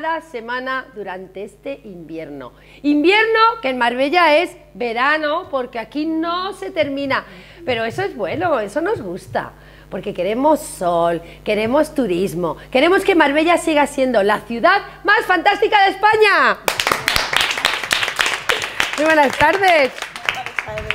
cada semana durante este invierno. Invierno que en Marbella es verano porque aquí no se termina. Pero eso es bueno, eso nos gusta. Porque queremos sol, queremos turismo, queremos que Marbella siga siendo la ciudad más fantástica de España. Muy buenas tardes,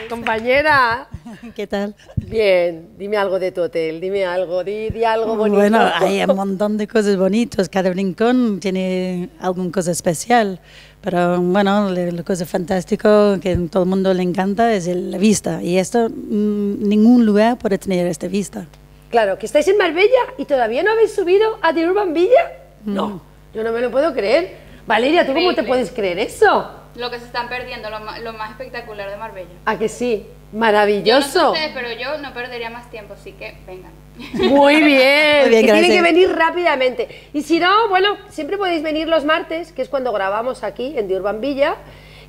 compañera. ¿Qué tal? Bien, dime algo de tu hotel, dime algo, di, di algo bonito. Bueno, hay un montón de cosas bonitas, cada rincón tiene alguna cosa especial, pero bueno, la cosa fantástica que a todo el mundo le encanta es la vista, y esto, mm, ningún lugar puede tener esta vista. Claro, que estáis en Marbella y todavía no habéis subido a The Urban Villa. No, yo no me lo puedo creer. Valeria, ¿tú cómo te puedes creer eso? Lo que se están perdiendo, lo más, lo más espectacular de Marbella. ¿A que sí? Yo no sé Maravilloso. ustedes, pero yo no perdería más tiempo, así que vengan. Muy bien, Muy bien, que tienen que venir rápidamente. Y si no, bueno, siempre podéis venir los martes, que es cuando grabamos aquí en The Urban Villa,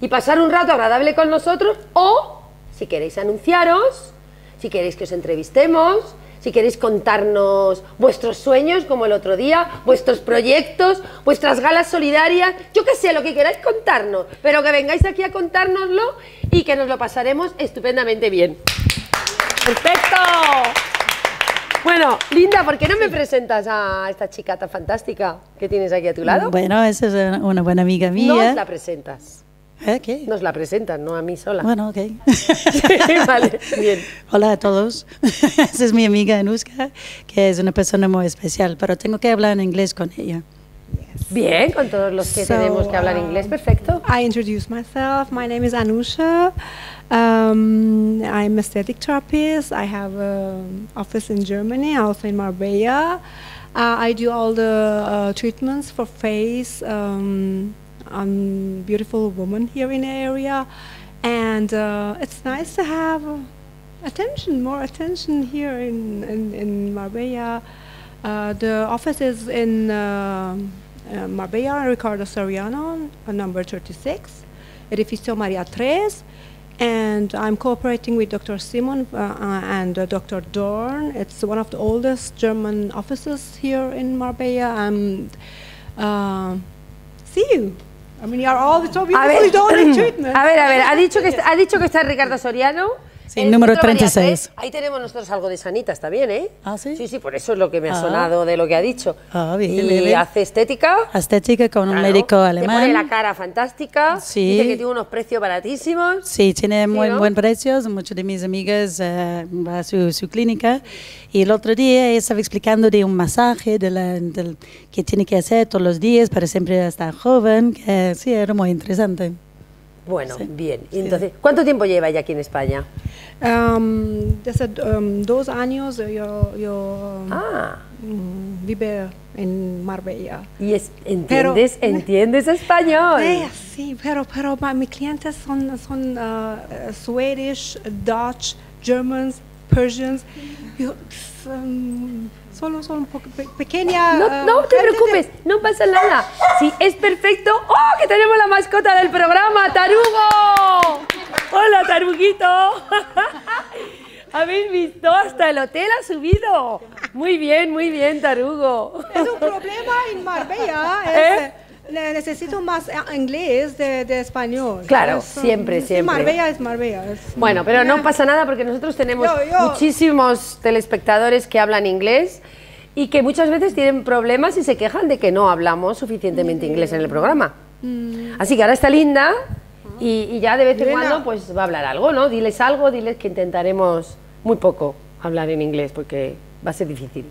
y pasar un rato agradable con nosotros, o si queréis anunciaros, si queréis que os entrevistemos, si queréis contarnos vuestros sueños, como el otro día, vuestros proyectos, vuestras galas solidarias, yo qué sé, lo que queráis contarnos, pero que vengáis aquí a contárnoslo y que nos lo pasaremos estupendamente bien. ¡Perfecto! Bueno, Linda, ¿por qué no me presentas a esta chica tan fantástica que tienes aquí a tu lado? Bueno, esa es una buena amiga Nos mía. la presentas. ¿Eh? ¿Qué? Nos la presentas, no a mí sola. Bueno, ok. vale, bien. Hola a todos. Esa es mi amiga Anuska, que es una persona muy especial, pero tengo que hablar en inglés con ella. Bien, con todos los que So, tenemos que hablar um, inglés, perfecto. I introduce myself. My name is Anusha. Um, I'm a aesthetic therapist. I have an office in Germany, also in Marbella. Uh, I do all the uh, treatments for face um, on beautiful women here in the area, and uh, it's nice to have attention, more attention here in in, in Marbella. Uh, the office is in uh, uh, Marbella, Ricardo Soriano, number 36, Edificio Maria Tres. And I'm cooperating with Dr. Simon uh, uh, and Dr. Dorn. It's one of the oldest German offices here in Marbella. And see you. I mean, you are all so A ver, a ver, a ver, ha dicho que está, ha dicho que está Ricardo Soriano. Sí, el número Centro María 36. Tres. Ahí tenemos nosotros algo de Sanitas también, ¿eh? ¿Ah, sí? Sí, sí, por eso es lo que me ha Ah. sonado de lo que ha dicho. Ah, bien, y bien, bien. hace estética. Estética con un Claro, médico Te pone alemán. la cara fantástica. Sí. Dice que tiene unos precios baratísimos. Sí, tiene muy ¿no? buen precio. Muchas de mis amigas eh, van a su, su clínica. Y el otro día estaba explicando de un masaje de la- del- que tiene que hacer todos los días para siempre estar joven. Que sí, era muy interesante. Bueno, Sí. bien. Y entonces, ¿cuánto tiempo lleva ya aquí en España? Um, desde um, dos años yo, yo Ah, mm, vive en Marbella. y es, entiendes, entiendes español. Eh, sí, pero, pero ma- mis clientes son, son uh, Swedish, Dutch, Germans, Persians. Yo, um, solo son un poco pe- pequeña. No, uh, no te gente de- preocupes, no pasa nada. Si es perfecto. ¡Oh, que tenemos la mascota del programa, Tarugo! ¡Hola, Taruguito! ¿Habéis visto? Hasta el hotel ha subido. Muy bien, muy bien, Tarugo. Es un problema en Marbella. ¿Eh? Es, ne- necesito más eh, inglés de, de español. Claro, Es, siempre, sí, siempre. Marbella es Marbella. es- Bueno, pero no pasa nada porque nosotros tenemos Yo- yo- muchísimos telespectadores que hablan inglés y que muchas veces tienen problemas y se quejan de que no hablamos suficientemente inglés en el programa. Así que ahora está Linda y, y ya de vez en Elena. cuando pues va a hablar algo, ¿no? Diles algo, diles que intentaremos muy poco hablar en inglés porque va a ser difícil.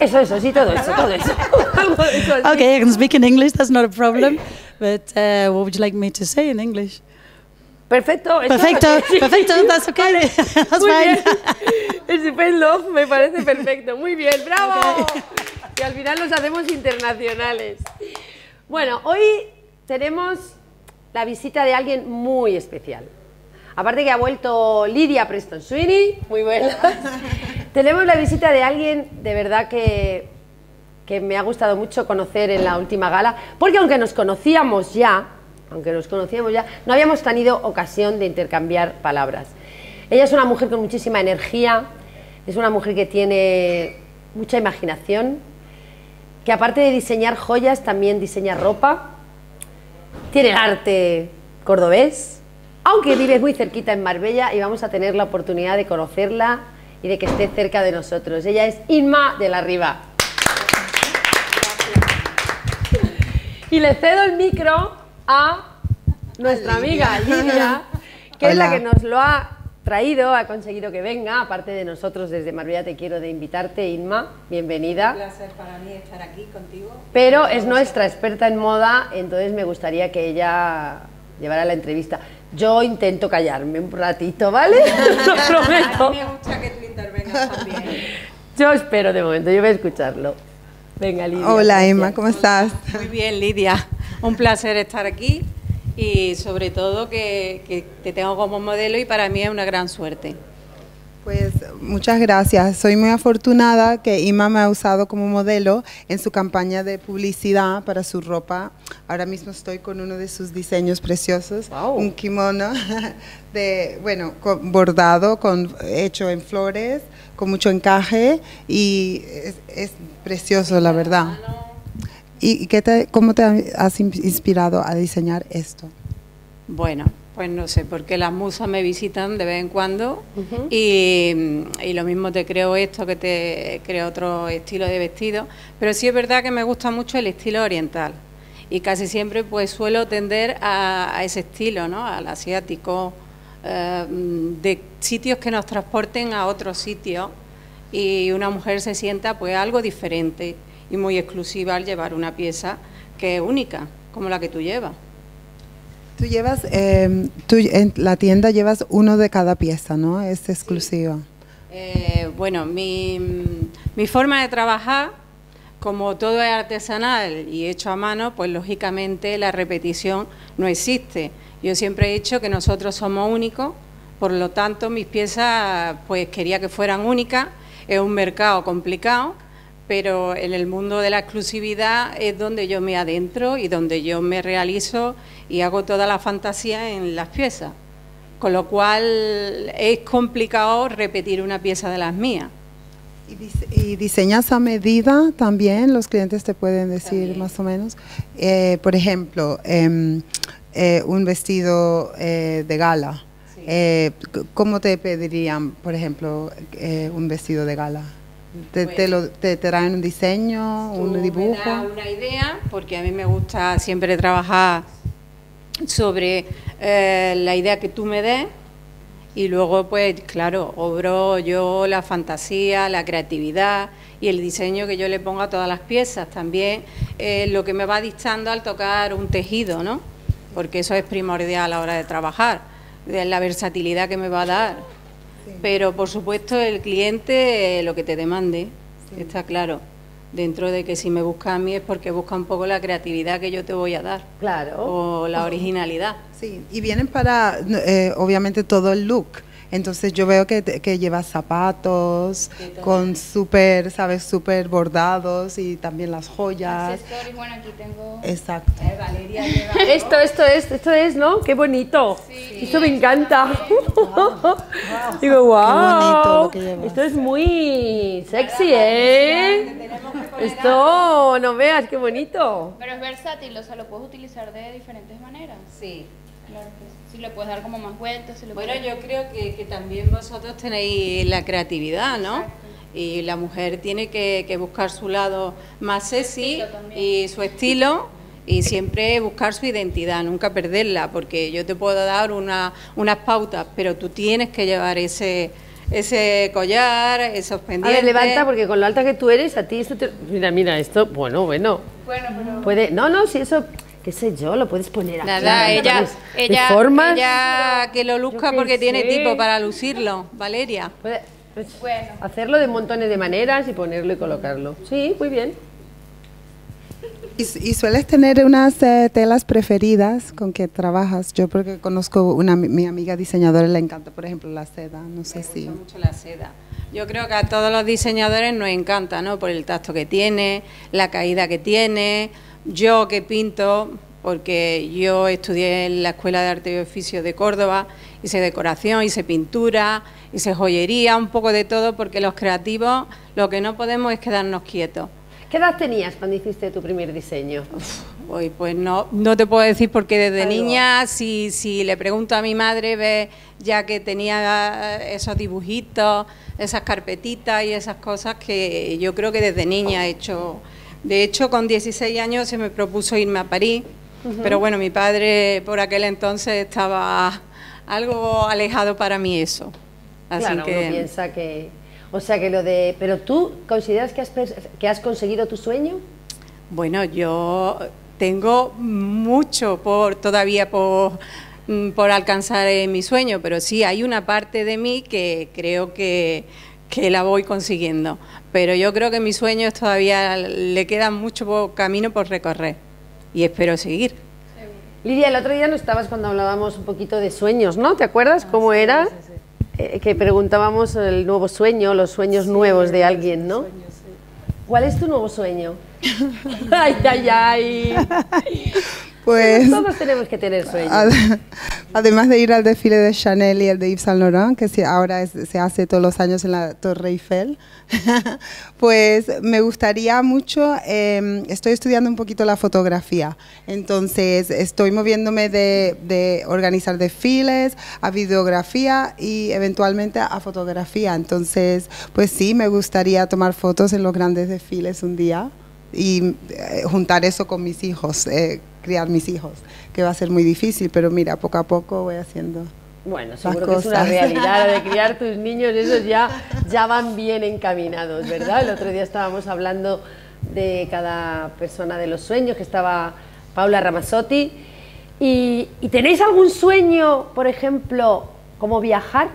Eso, eso, sí, todo eso, todo eso. Okay, I can speak in English, that's not a problem. But uh, what would you like me to say in English? Perfecto. eso- Perfecto, perfecto, that's okay. That's Muy fine. bien. Estupendo, me parece perfecto. Muy bien, bravo. Y al final los hacemos internacionales. Bueno, hoy tenemos la visita de alguien muy especial. Aparte que ha vuelto Lidia Preston Sweeney, muy buena. Tenemos la visita de alguien de verdad que, que me ha gustado mucho conocer en la última gala, porque aunque nos conocíamos ya, aunque nos conocíamos ya, no habíamos tenido ocasión de intercambiar palabras. Ella es una mujer con muchísima energía, es una mujer que tiene mucha imaginación, que aparte de diseñar joyas, también diseña ropa. Tiene arte cordobés, aunque vive muy cerquita en Marbella y vamos a tener la oportunidad de conocerla y de que esté cerca de nosotros. Ella es Inma de la Riva. Y le cedo el micro a nuestra amiga Lidia, que es la que nos lo ha traído, ha conseguido que venga, aparte de nosotros desde Marbella te quiero de invitarte, Inma, bienvenida. Un placer para mí estar aquí contigo. Pero es nuestra experta en moda, entonces me gustaría que ella llevara la entrevista. Yo intento callarme un ratito, ¿vale? Lo A prometo. mí me gusta que tú intervengas también. Yo espero de momento, yo voy a escucharlo. Venga, Lidia. Hola. Emma, ¿cómo estás? Muy bien, Lidia. Un placer estar aquí y sobre todo que, que te tengo como modelo y para mí es una gran suerte. Pues muchas gracias. Soy muy afortunada que Ima me ha usado como modelo en su campaña de publicidad para su ropa. Ahora mismo estoy con uno de sus diseños preciosos, Guau. un kimono de bueno con- bordado, con hecho en flores, con mucho encaje y es, es precioso, la verdad. ¿Y qué te, cómo te has in- inspirado a diseñar esto? Bueno, pues no sé, porque las musas me visitan de vez en cuando y, y lo mismo te creo esto que te creo otro estilo de vestido, pero sí es verdad que me gusta mucho el estilo oriental y casi siempre pues suelo tender a, a ese estilo, ¿no? Al asiático, eh, de sitios que nos transporten a otros sitios y una mujer se sienta pues algo diferente y muy exclusiva al llevar una pieza que es única, como la que tú llevas. Tú llevas, eh, tú en la tienda llevas uno de cada pieza, ¿no? Es exclusiva. Eh, bueno, mi, mi forma de trabajar, como todo es artesanal y hecho a mano, pues lógicamente la repetición no existe. Yo siempre he dicho que nosotros somos únicos, por lo tanto mis piezas pues quería que fueran únicas. Es un mercado complicado, pero en el mundo de la exclusividad es donde yo me adentro y donde yo me realizo y hago toda la fantasía en las piezas. Con lo cual es complicado repetir una pieza de las mías. ¿Y, dise- y diseñas a medida también? Los clientes te pueden decir más o menos. Eh, por ejemplo, em, eh, un vestido eh, de gala. ¿Cómo te pedirían, por ejemplo, un vestido de gala? ¿Te, te lo, te traen un diseño, Tú un me dibujo? das una idea, porque a mí me gusta siempre trabajar sobre eh, la idea que tú me des y luego, pues claro, obro yo la fantasía, la creatividad y el diseño que yo le pongo a todas las piezas. También eh, lo que me va dictando al tocar un tejido, ¿no? Porque eso es primordial a la hora de trabajar, de la versatilidad que me va a dar. Pero por supuesto el cliente eh, lo que te demande, está claro. Dentro de que si me busca a mí es porque busca un poco la creatividad que yo te voy a dar Claro. o la originalidad. Sí, y vienen para, eh, obviamente, todo el look. Entonces yo veo que, te- que llevas zapatos con súper, ¿sabes? Súper bordados y también las joyas. Accesorios, bueno, aquí tengo... Exacto. Eh, Valeria lleva Esto, esto es, esto es, ¿no? Qué bonito. esto me encanta. Digo, wow. bonito lo que llevas. Esto es muy sexy, ¿eh? Esto, no veas, qué bonito. Pero es versátil, o sea, lo puedes utilizar de diferentes maneras. Sí. Claro que sí. Si le puedes dar como más vueltas, si Bueno, puedes... yo creo que, que también vosotros tenéis la creatividad, ¿no? Y la mujer tiene que, que buscar su lado más sexy y su estilo y siempre buscar su identidad, nunca perderla, porque yo te puedo dar una, unas pautas, pero tú tienes que llevar ese, ese collar, esos A pendientes. ver, levanta, porque con lo alta que tú eres, a ti esto te... Mira, mira, esto, bueno, bueno. Bueno, pero... Puede... No, no, si eso, qué sé yo, lo puedes poner aquí. Nada, ella, ella, formas. ella que lo luzca porque tiene sé. tipo para lucirlo, Valeria. Puede- pues, Bueno. Hacerlo de montones de maneras y ponerlo y colocarlo. Sí, muy bien. ¿Y, y sueles tener unas eh, telas preferidas con que trabajas? Yo porque conozco una mi amiga diseñadora le encanta, por ejemplo, la seda, no sé si. gusta mucho la seda. Yo creo que a todos los diseñadores nos encanta, ¿no? Por el tacto que tiene, la caída que tiene. Yo que pinto, porque yo estudié en la Escuela de Arte y Oficio de Córdoba, hice decoración, hice pintura, hice joyería, un poco de todo, porque los creativos lo que no podemos es quedarnos quietos. ¿Qué edad tenías cuando hiciste tu primer diseño? Uy, pues no, no te puedo decir porque desde niña, si, si le pregunto a mi madre, ve ya que tenía eh, esos dibujitos, esas carpetitas y esas cosas que yo creo que desde niña he hecho. De hecho, con 16 años se me propuso irme a París, pero bueno, mi padre por aquel entonces estaba algo alejado para mí eso. Así claro, que uno piensa que... O sea, que lo de... Pero tú consideras que has, que has conseguido tu sueño? Bueno, yo tengo mucho por todavía por, mm, por alcanzar eh, mi sueño, pero sí hay una parte de mí que creo que, que la voy consiguiendo. Pero yo creo que mis sueños todavía le queda mucho camino por recorrer y espero seguir. Lidia, el otro día no estabas cuando hablábamos un poquito de sueños, ¿no? ¿Te acuerdas cómo era? Eh, que preguntábamos el nuevo sueño, los sueños nuevos de alguien, ¿no? ¿Cuál es tu nuevo sueño? ay, ay, ay. Pues Todos tenemos que tener sueños. ad- además de ir al desfile de Chanel y el de Yves Saint Laurent, que se- ahora es- se hace todos los años en la Torre Eiffel, pues me gustaría mucho, eh, estoy estudiando un poquito la fotografía, entonces estoy moviéndome de, de organizar desfiles a videografía y eventualmente a fotografía, entonces pues sí, me gustaría tomar fotos en los grandes desfiles un día y eh, juntar eso con mis hijos, eh, criar mis hijos, que va a ser muy difícil, pero mira, poco a poco voy haciendo. Bueno, seguro que es una realidad de criar tus niños, esos ya, ya van bien encaminados, ¿verdad? El otro día estábamos hablando de cada persona de los sueños, que estaba Paula Ramazzotti. ¿Y, y tenéis algún sueño, por ejemplo, como viajar?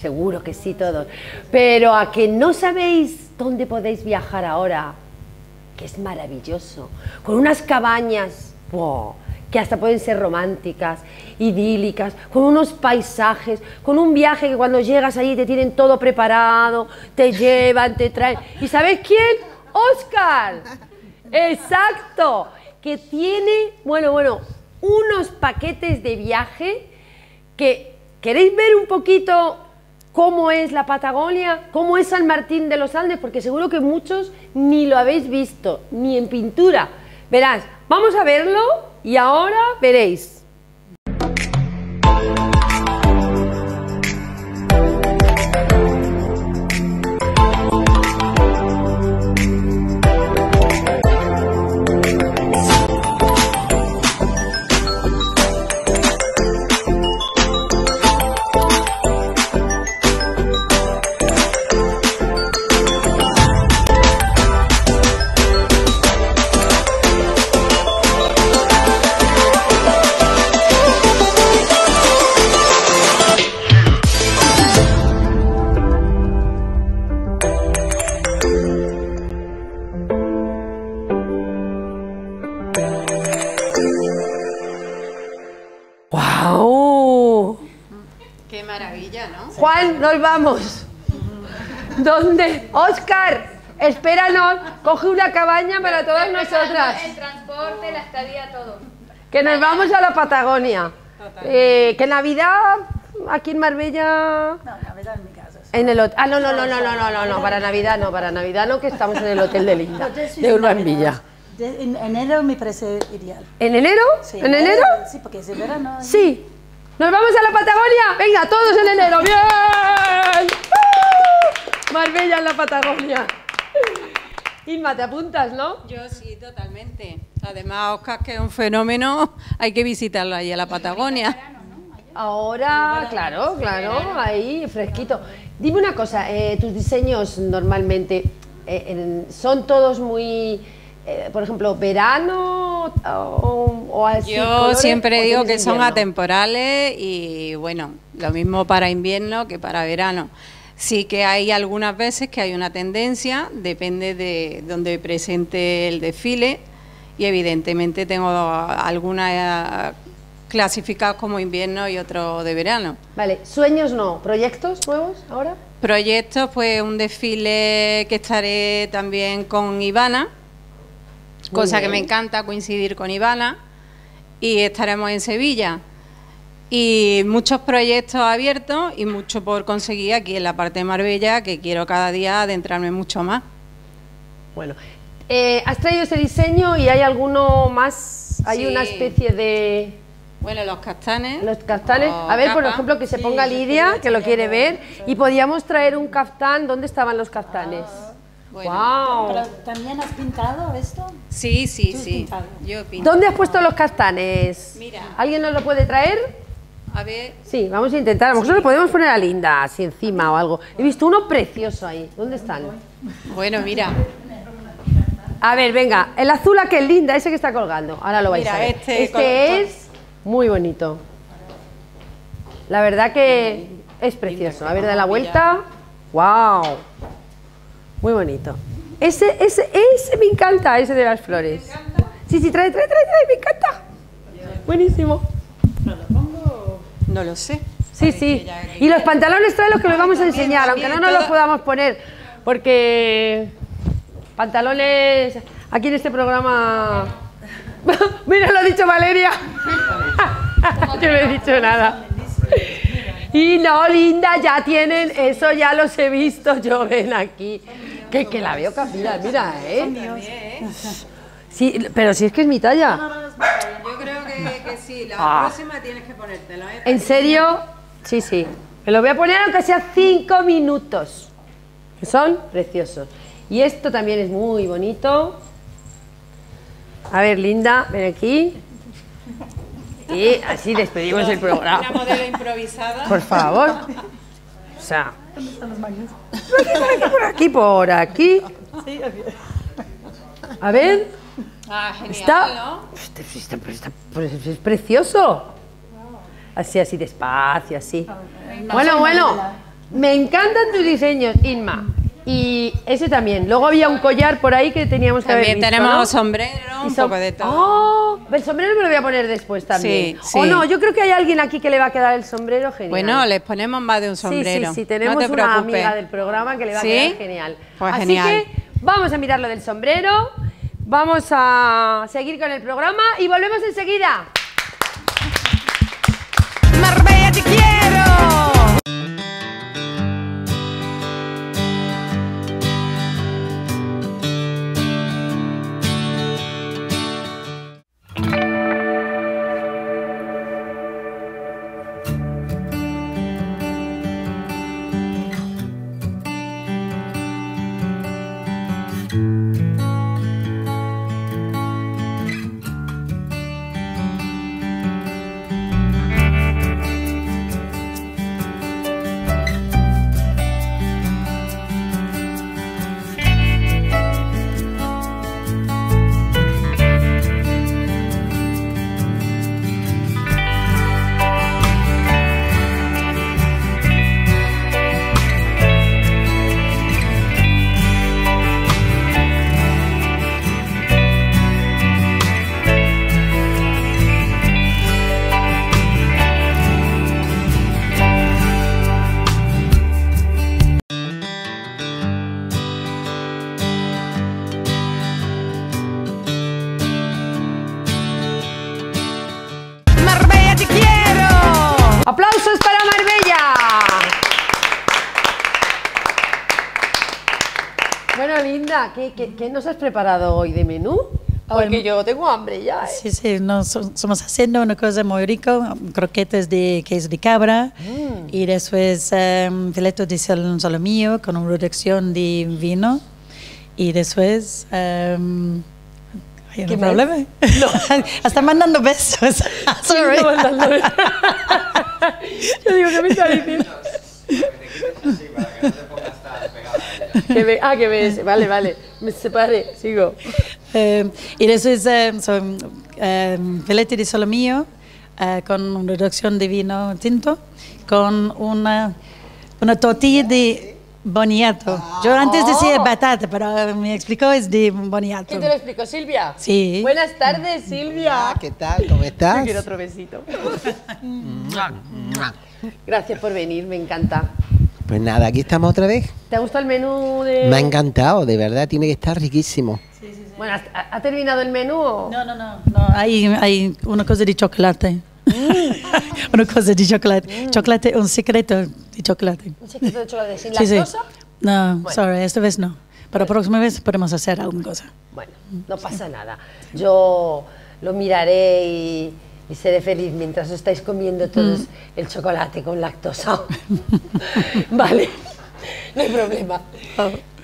Seguro que sí, todos. Pero a que no sabéis dónde podéis viajar ahora, que es maravilloso, con unas cabañas que hasta pueden ser románticas, idílicas, con unos paisajes, con un viaje que cuando llegas allí te tienen todo preparado, te llevan, te traen. ¿Y sabes quién? Oscar. Exacto, que tiene, bueno, bueno, unos paquetes de viaje que queréis ver un poquito cómo es la Patagonia, cómo es San Martín de los Andes, porque seguro que muchos ni lo habéis visto, ni en pintura. Verás, vamos a verlo y ahora veréis. ¡Wow! Qué maravilla, ¿no? Juan, nos vamos. ¿Dónde? Oscar, espéranos, coge una cabaña para todas nosotras. El transporte, la estadía, todo. Que nos vamos a la Patagonia. Eh, que Navidad aquí en Marbella. No, Navidad en mi casa. En el hotel. Ah, no, no, no, no, no, no, no, no, para Navidad no, para Navidad no, que estamos en el hotel de Linda, de Urban. Villa. En enero me parece ideal. ¿En enero? Sí, ¿En enero? Sí, porque es de verano. Sí. ¿Nos vamos a la Patagonia? Venga, todos en enero. ¡Bien! ¡Uh! Marbella en la Patagonia. Inma, te apuntas, ¿no? Yo sí, totalmente. Además, Oscar, que es un fenómeno, hay que visitarlo allí a la Patagonia. Ahora, claro, claro, ahí fresquito. Dime una cosa, eh, tus diseños normalmente eh, en- son todos muy, eh, por ejemplo, verano o, o así. Yo siempre digo que son atemporales y bueno, lo mismo para invierno que para verano. Sí que hay algunas veces que hay una tendencia, depende de donde presente el desfile y evidentemente tengo algunas eh, clasificadas como invierno y otros de verano. Vale, sueños no, proyectos nuevos ahora. Proyectos, pues un desfile que estaré también con Ivana, Muy cosa que me encanta coincidir con Ivana, y estaremos en Sevilla. Y muchos proyectos abiertos y mucho por conseguir aquí en la parte de Marbella, que quiero cada día adentrarme mucho más. Bueno, Eh, has traído ese diseño y hay alguno más, hay Sí. una especie de... Bueno, los castanes. Los caftanes, o a ver, por ejemplo, que se ponga Lidia, que lo quiere ver, y podíamos traer un caftán, ¿dónde estaban los caftanes? Bueno. ¡Wow! Pero también has pintado esto. Sí, sí, Tú has sí. pintado. Yo pinto. ¿Dónde has puesto los castanes? Mira. ¿Alguien nos lo puede traer? A ver, Sí, vamos a intentar. A lo mejor lo podemos poner a Linda, así encima o algo. He visto uno precioso ahí. ¿Dónde están? bueno, mira. A ver, venga, el azul aquel linda, ese que está colgando. Ahora lo vais Mira, a ver. este color- es muy bonito. La verdad que es precioso. A ver, da la vuelta. ¡Wow! Muy bonito. Ese, ese, ese me encanta, ese de las flores. Sí, sí, trae, trae, trae, trae, me encanta. Buenísimo. No lo sé. Sí, sí. Y los pantalones trae los que les vamos a enseñar, aunque no nos los podamos poner, porque pantalones aquí en este programa. Mira, lo ha dicho Valeria. Yo no he dicho nada. Y no, linda, ya tienen, eso ya los he visto yo, ven aquí. Que, que la veo capilla, mira, ¿eh? Sí, pero si es que es mi talla. Yo creo que, que sí. La Ah. próxima tienes que ponértelo. ¿eh? ¿En serio? Sí, sí. Me lo voy a poner aunque sea cinco minutos. Que son preciosos. Y esto también es muy bonito. A ver, Linda, ven aquí. Y así despedimos el Una programa. modelo improvisada. Por favor. O sea. Por aquí, por aquí, por aquí. A ver. Ah, genial, Está, ¿no? Este- este- este- pues es precioso. Así, así despacio, así. Bueno, bueno, me encantan tus diseños, Inma. Y ese también. Luego había un collar por ahí que teníamos que También haber visto, tenemos ¿no? sombrero, un poco de todo. Oh, el sombrero me lo voy a poner después también. Sí, O sí. no, yo creo que hay alguien aquí que le va a quedar el sombrero genial. Bueno, les ponemos más de un sombrero. Sí, sí, sí, tenemos no te una preocupes. amiga del programa que le va ¿Sí? a quedar genial. Pues Así genial. que vamos a mirar lo del sombrero, vamos a seguir con el programa y volvemos enseguida. ¿Qué, qué, qué nos has preparado hoy de menú? Porque yo tengo hambre ya. ¿eh? Sí, sí, nos estamos haciendo una cosa muy rica, croquetes de queso de cabra y después um, fileto de solomillo con una reducción de vino y después... um, ¿Hay ¿Qué un problema? No. Hasta mandando besos. Sorry. Yo digo, ¿qué me está diciendo? Que me- ah, que me... Vale, vale. Me separé, sigo. Eh, y después eh, son eh, filete de solomillo eh, con una reducción de vino tinto, con una, una tortilla de boniato. Yo antes decía batata, pero me explicó es de boniato. ¿Quién te lo explicó, Silvia? Sí. Buenas tardes, Silvia. Ah, ¿Qué tal? ¿Cómo estás? Yo quiero otro besito. Gracias por venir, me encanta. Pues nada, aquí estamos otra vez. ¿Te gusta el menú de...? Me ha encantado, de verdad, tiene que estar riquísimo. Bueno, ¿ha, ha terminado el menú o...? No, no, no. no hay, hay una cosa de chocolate. una cosa de chocolate. Chocolate, un secreto de chocolate. ¿Un secreto de chocolate sin Sí, sí. lactosa? No, sorry, esta vez no. Pero próxima vez podemos hacer alguna cosa. Bueno, no pasa nada. Yo lo miraré y, y seré feliz mientras os estáis comiendo todos el chocolate con lactosa. vale, no hay problema.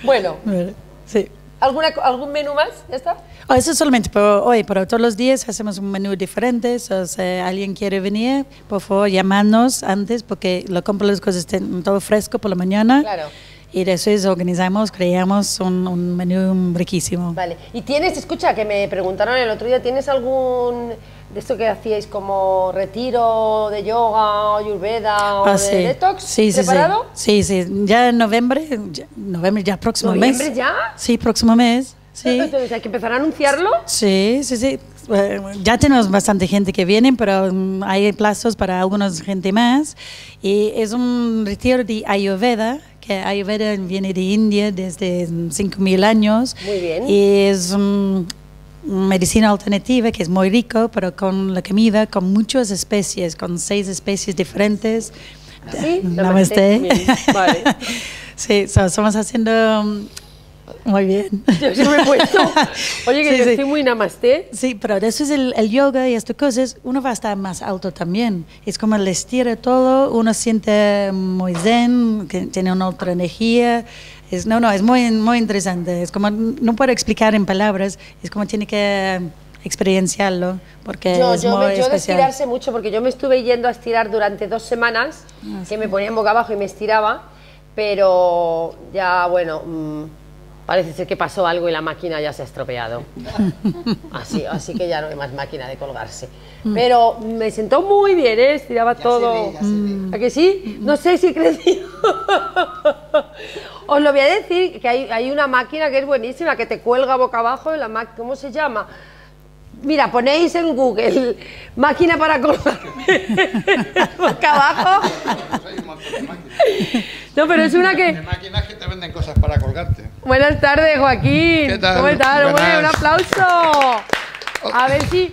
Bueno, Vale, Sí. ¿alguna, ¿algún menú más? ¿Ya está? Oh, eso solamente por hoy, pero todos los días hacemos un menú diferente. O sea, alguien quiere venir, por favor, llamarnos antes porque lo compro las cosas todo fresco por la mañana. Claro. Y después organizamos, creamos un, un menú riquísimo. Vale. ¿Y tienes, escucha, que me preguntaron el otro día, ¿tienes algún de esto que hacíais como retiro de yoga o ayurveda o Ah, de sí. detox Sí, sí, preparado? Sí, sí. Ya en noviembre, ya, noviembre ya próximo ¿Noviembre mes. ya? Sí, próximo mes. Sí. Entonces hay que empezar a anunciarlo. Sí, sí, sí. Eh, Ya tenemos bastante gente que viene, pero mm, hay plazos para algunos gente más. Y es un retiro de Ayurveda, que Ayurveda viene de India desde mm, 5.000 años. Muy bien. Y es un- una medicina alternativa que es muy rico, pero con la comida, con muchas especies, con seis especies diferentes. ¿Sí? Namaste. Bien, Vale. sí, so- estamos haciendo mm, muy bien. Yo me he puesto. Oye, que Sí, yo sí. estoy muy namaste. Sí, pero después el, el yoga y estas cosas, uno va a estar más alto también. Es como le estira todo, uno siente muy zen, que tiene una otra energía. Es, no, no, es muy, muy interesante. Es como, no puedo explicar en palabras, es como tiene que experienciarlo, porque Yo, es yo, muy me- yo de especial. estirarse mucho, porque yo me estuve yendo a estirar durante dos semanas, Ah, que me ponía en boca abajo y me estiraba, pero ya, bueno, mm, parece ser que pasó algo y la máquina ya se ha estropeado. Así, así que ya no hay más máquina de colgarse. Mm. Pero me sentó muy bien, ¿eh? estiraba todo. ¿A que sí? No sé si crecí. Os lo voy a decir, que hay, hay una máquina que es buenísima, que te cuelga boca abajo, la ¿cómo se llama? Mira, ponéis en Google máquina para colgarme boca abajo. No, pero es una De que... máquinas que te venden cosas para colgarte. Buenas tardes, Joaquín. ¿Qué tal? ¿Cómo estás? Un aplauso. A ver si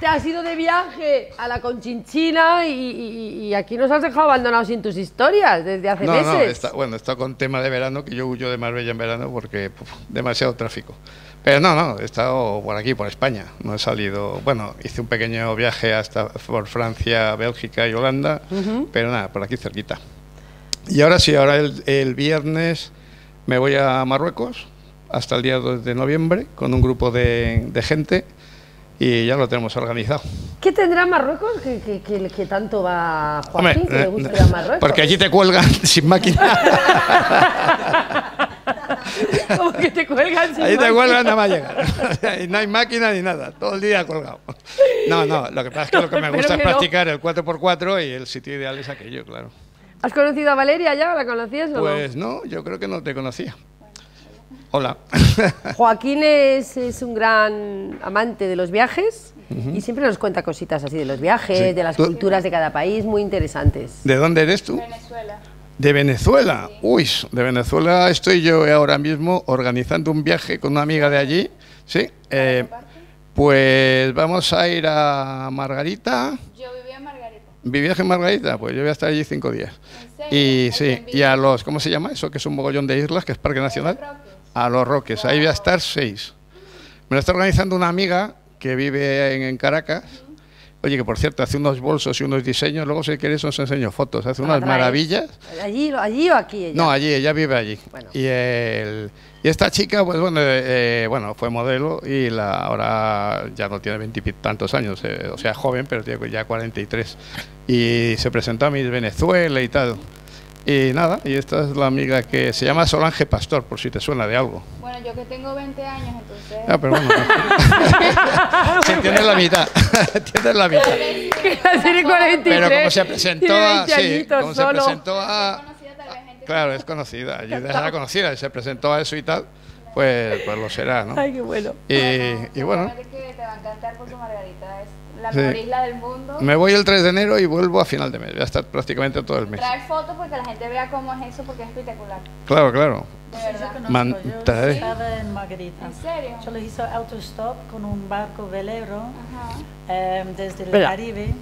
te has ido de viaje a la Conchinchina y, y- y aquí nos has dejado abandonados sin tus historias desde hace No, meses. no, está, bueno, está con tema de verano, que yo huyo de Marbella en verano porque puf, demasiado tráfico. Pero no, no, he estado por aquí, por España. No he salido, bueno, hice un pequeño viaje hasta por Francia, Bélgica y Holanda, pero nada, por aquí cerquita. Y ahora sí, ahora el, el viernes me voy a Marruecos hasta el día 2 de noviembre con un grupo de, de gente y ya lo tenemos organizado. ¿Qué tendrá Marruecos que, que- que- que tanto va Hombre, Joaquín, que le eh, a Marruecos? porque allí te cuelgan sin máquina. Como que te cuelgan sin te máquina. cuelgan nada más llegar. y no hay máquina ni nada, todo el día colgado. No, no, lo que pasa es que lo que me gusta es que no. practicar el 4x4 y el sitio ideal es aquello, claro. ¿Has conocido a Valeria ya? ¿La conocías o Pues no, yo creo que no te conocía. Hola. Joaquín es, es un gran amante de los viajes y siempre nos cuenta cositas así de los viajes, Sí. de las Tú- culturas de cada país, muy interesantes. ¿De dónde eres tú? Venezuela. De Venezuela. Uy, de Venezuela estoy yo ahora mismo organizando un viaje con una amiga de allí. Sí. eh, pues vamos a ir a Margarita. Yo vivía en Margarita. ¿Vivías en Margarita? Pues yo voy a estar allí cinco días. ¿En serio? Y sí, y a los, ¿cómo se llama eso? Que es un mogollón de islas, que es Parque Nacional. A los Roques, ahí voy a estar seis. Me lo está organizando una amiga que vive en, en Caracas. Oye, que por cierto, hace unos bolsos y unos diseños, luego si queréis os enseño fotos, hace unas ¿La traes? maravillas. ¿Allí, allí o aquí? ella? No, allí, ella vive allí. Bueno. Y, el- y esta chica, pues bueno, eh, bueno, fue modelo y la, ahora ya no tiene veintitantos años, eh, o sea, joven, pero tiene ya 43. Y se presentó a Miss Venezuela y tal. Y nada, y esta es la amiga que se llama Solange Pastor, por si te suena de algo. Bueno, yo que tengo 20 años, entonces. Ah, pero bueno. sí, tienes la mitad. tienes la mitad. Tiene 43. Pero como se presentó a. 20 Sí, como se presentó a. Claro, es conocida. Era conocida y se presentó a eso y tal, pues, pues lo será, ¿no? Ay, qué bueno. Y, y bueno, que te va a encantar porque Margarita es la Sí. mejor isla del mundo. me voy el 3 de enero y vuelvo a final de mes. Voy a estar prácticamente todo el mes. Traer fotos porque la gente vea cómo es eso porque es espectacular. Claro, claro. Man- estaba en Margarita. ¿En serio? Yo lo hice autostop con un barco velero Ajá. eh, desde el Espera. Caribe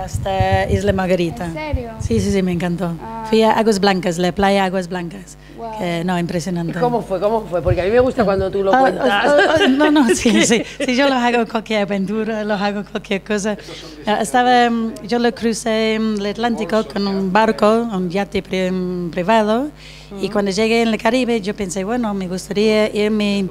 hasta Isla Margarita. ¿En serio? Sí, sí, sí, me encantó. Ah. Fui a Aguas Blancas, la playa Aguas Blancas. Wow. Que, no, impresionante. ¿Cómo fue? ¿Cómo fue? Porque a mí me gusta cuando tú lo Ah, cuentas. ah, ah, no, no, sí, sí. Sí, yo lo hago cualquier aventura, lo hago cualquier cosa. Ah, Estaba, mm, yo lo crucé en el Atlántico con un barco, un yate pri- privado, y cuando llegué en el Caribe yo pensé, bueno, me gustaría irme,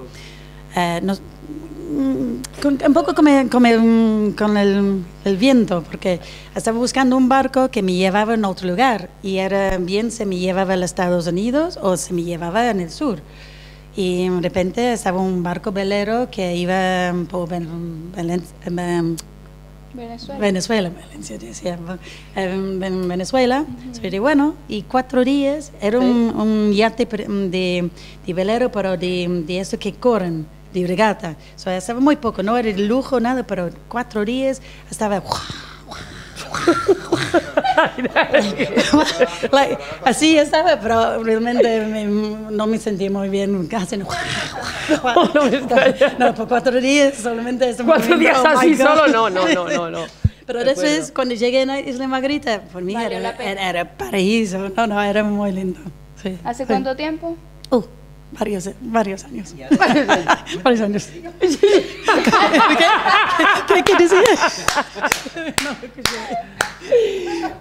eh, no- mm, con- un poco como, como, mm, con el, el viento, porque estaba buscando un barco que me llevaba en otro lugar, y era bien si me llevaba a los Estados Unidos o si me llevaba en el sur. Y de repente estaba un barco velero que iba por em, Venezuela. Venezuela, Valencia, decía, em, en Venezuela. Dije, bueno, y cuatro días, era un, un yate pre- de, de velero, pero de, de eso que corren, de regata. So, estaba muy poco, no era de lujo, nada, pero cuatro días estaba... Like, así estaba, pero realmente me- no me sentí muy bien. Hacen no no, por cuatro días solamente Cuatro momento, días oh así God. solo, no, no, no, no, no. Pero De después, cuando llegué a Isla Margarita, por mí era, era, era paraíso. No, no, era muy lindo. Sí. ¿Hace Sí. cuánto tiempo? Uh, varios, varios años. varios años. ¿Qué, qué, decía?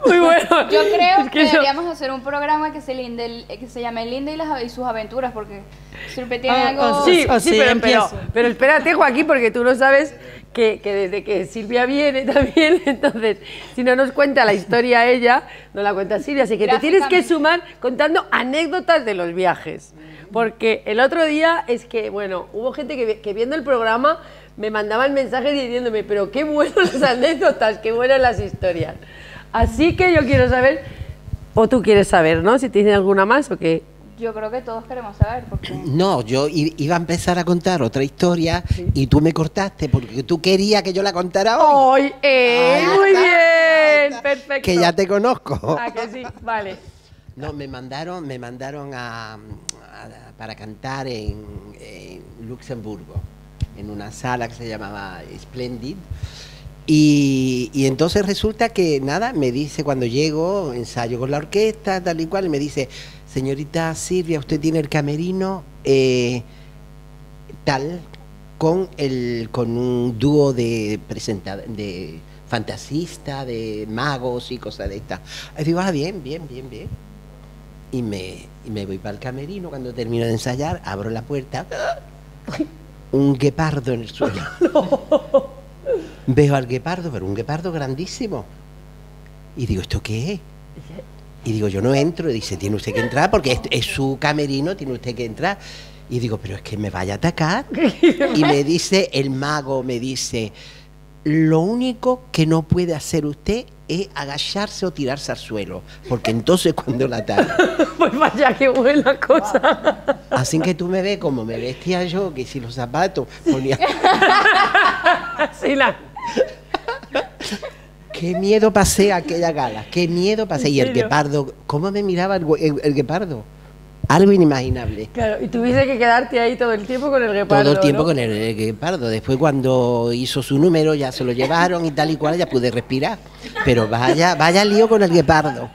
Muy bueno. Yo creo Es que, deberíamos hacer un programa que se, linde, que se llame Linda y, las, y sus aventuras, porque siempre tiene Ah, algo... oh, Sí, Oh, sí, sí, pero, pero, pero espérate, Joaquín, porque tú no sabes que, que desde que Silvia viene también, entonces, si no nos cuenta la historia ella, no la cuenta Silvia. Así que te tienes que sumar contando anécdotas de los viajes. Porque el otro día es que, bueno, hubo gente que, que viendo el programa me mandaban mensajes diciéndome, pero qué buenas las anécdotas, qué buenas las historias. Así que yo quiero saber, o tú quieres saber, ¿no? Si tienes alguna más o qué. Yo creo que todos queremos saber, porque... No, yo i- iba a empezar a contar otra historia y tú me cortaste porque tú querías que yo la contara hoy. ¡Ay! eh, Ahí muy está, bien! Perfecto. Que ya te conozco. Ah, que sí, vale. No, me mandaron, me mandaron a, para cantar en, en Luxemburgo, en una sala que se llamaba Splendid. Y, y entonces resulta que, nada, me dice cuando llego, ensayo con la orquesta, tal y cual, y me dice, señorita Silvia, usted tiene el camerino eh, tal, con, el, con un dúo de, presenta- de fantasista, de magos y cosas de estas. Y digo, ah, bien, bien, bien, bien. Y me, y me voy para el camerino cuando termino de ensayar, abro la puerta, un guepardo en el suelo. Veo al guepardo, pero un guepardo grandísimo. Y digo, ¿esto qué es? Y digo, yo no entro. Y dice, tiene usted que entrar porque es, es su camerino, tiene usted que entrar. Y digo, pero es que me vaya a atacar. Y me dice, el mago me dice, lo único que no puede hacer usted es agacharse o tirarse al suelo, porque entonces cuando la ataca. Pues vaya, qué buena cosa. Así que tú me ves como me vestía yo, que si los zapatos ponía... Sí, la... Qué miedo pasé a aquella gala, qué miedo pasé. Y el guepardo, ¿cómo me miraba el, el- el guepardo? Algo inimaginable. Claro, y tuviste que quedarte ahí todo el tiempo con el guepardo, Todo el tiempo ¿no? con el, el guepardo. Después cuando hizo su número ya se lo llevaron y tal y cual, ya pude respirar. Pero vaya, vaya lío con el guepardo.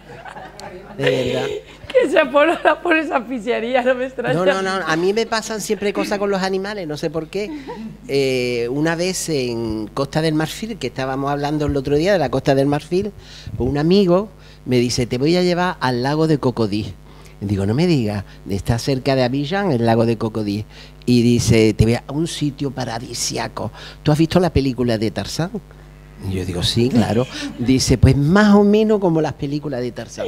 De verdad. Que se pone por esa pizzería, no me extraña. No, no, no. A mí me pasan siempre cosas con los animales, no sé por qué. Eh, una vez en Costa del Marfil, que estábamos hablando el otro día de la Costa del Marfil, un amigo me dice, te voy a llevar al lago de Cocodí. Digo, no me digas, está cerca de Abidjan, el lago de Cocodí. Y dice, te voy a un sitio paradisiaco. ¿Tú has visto la película de Tarzán? Y yo digo, sí, claro. Dice, pues más o menos como las películas de Tarzán.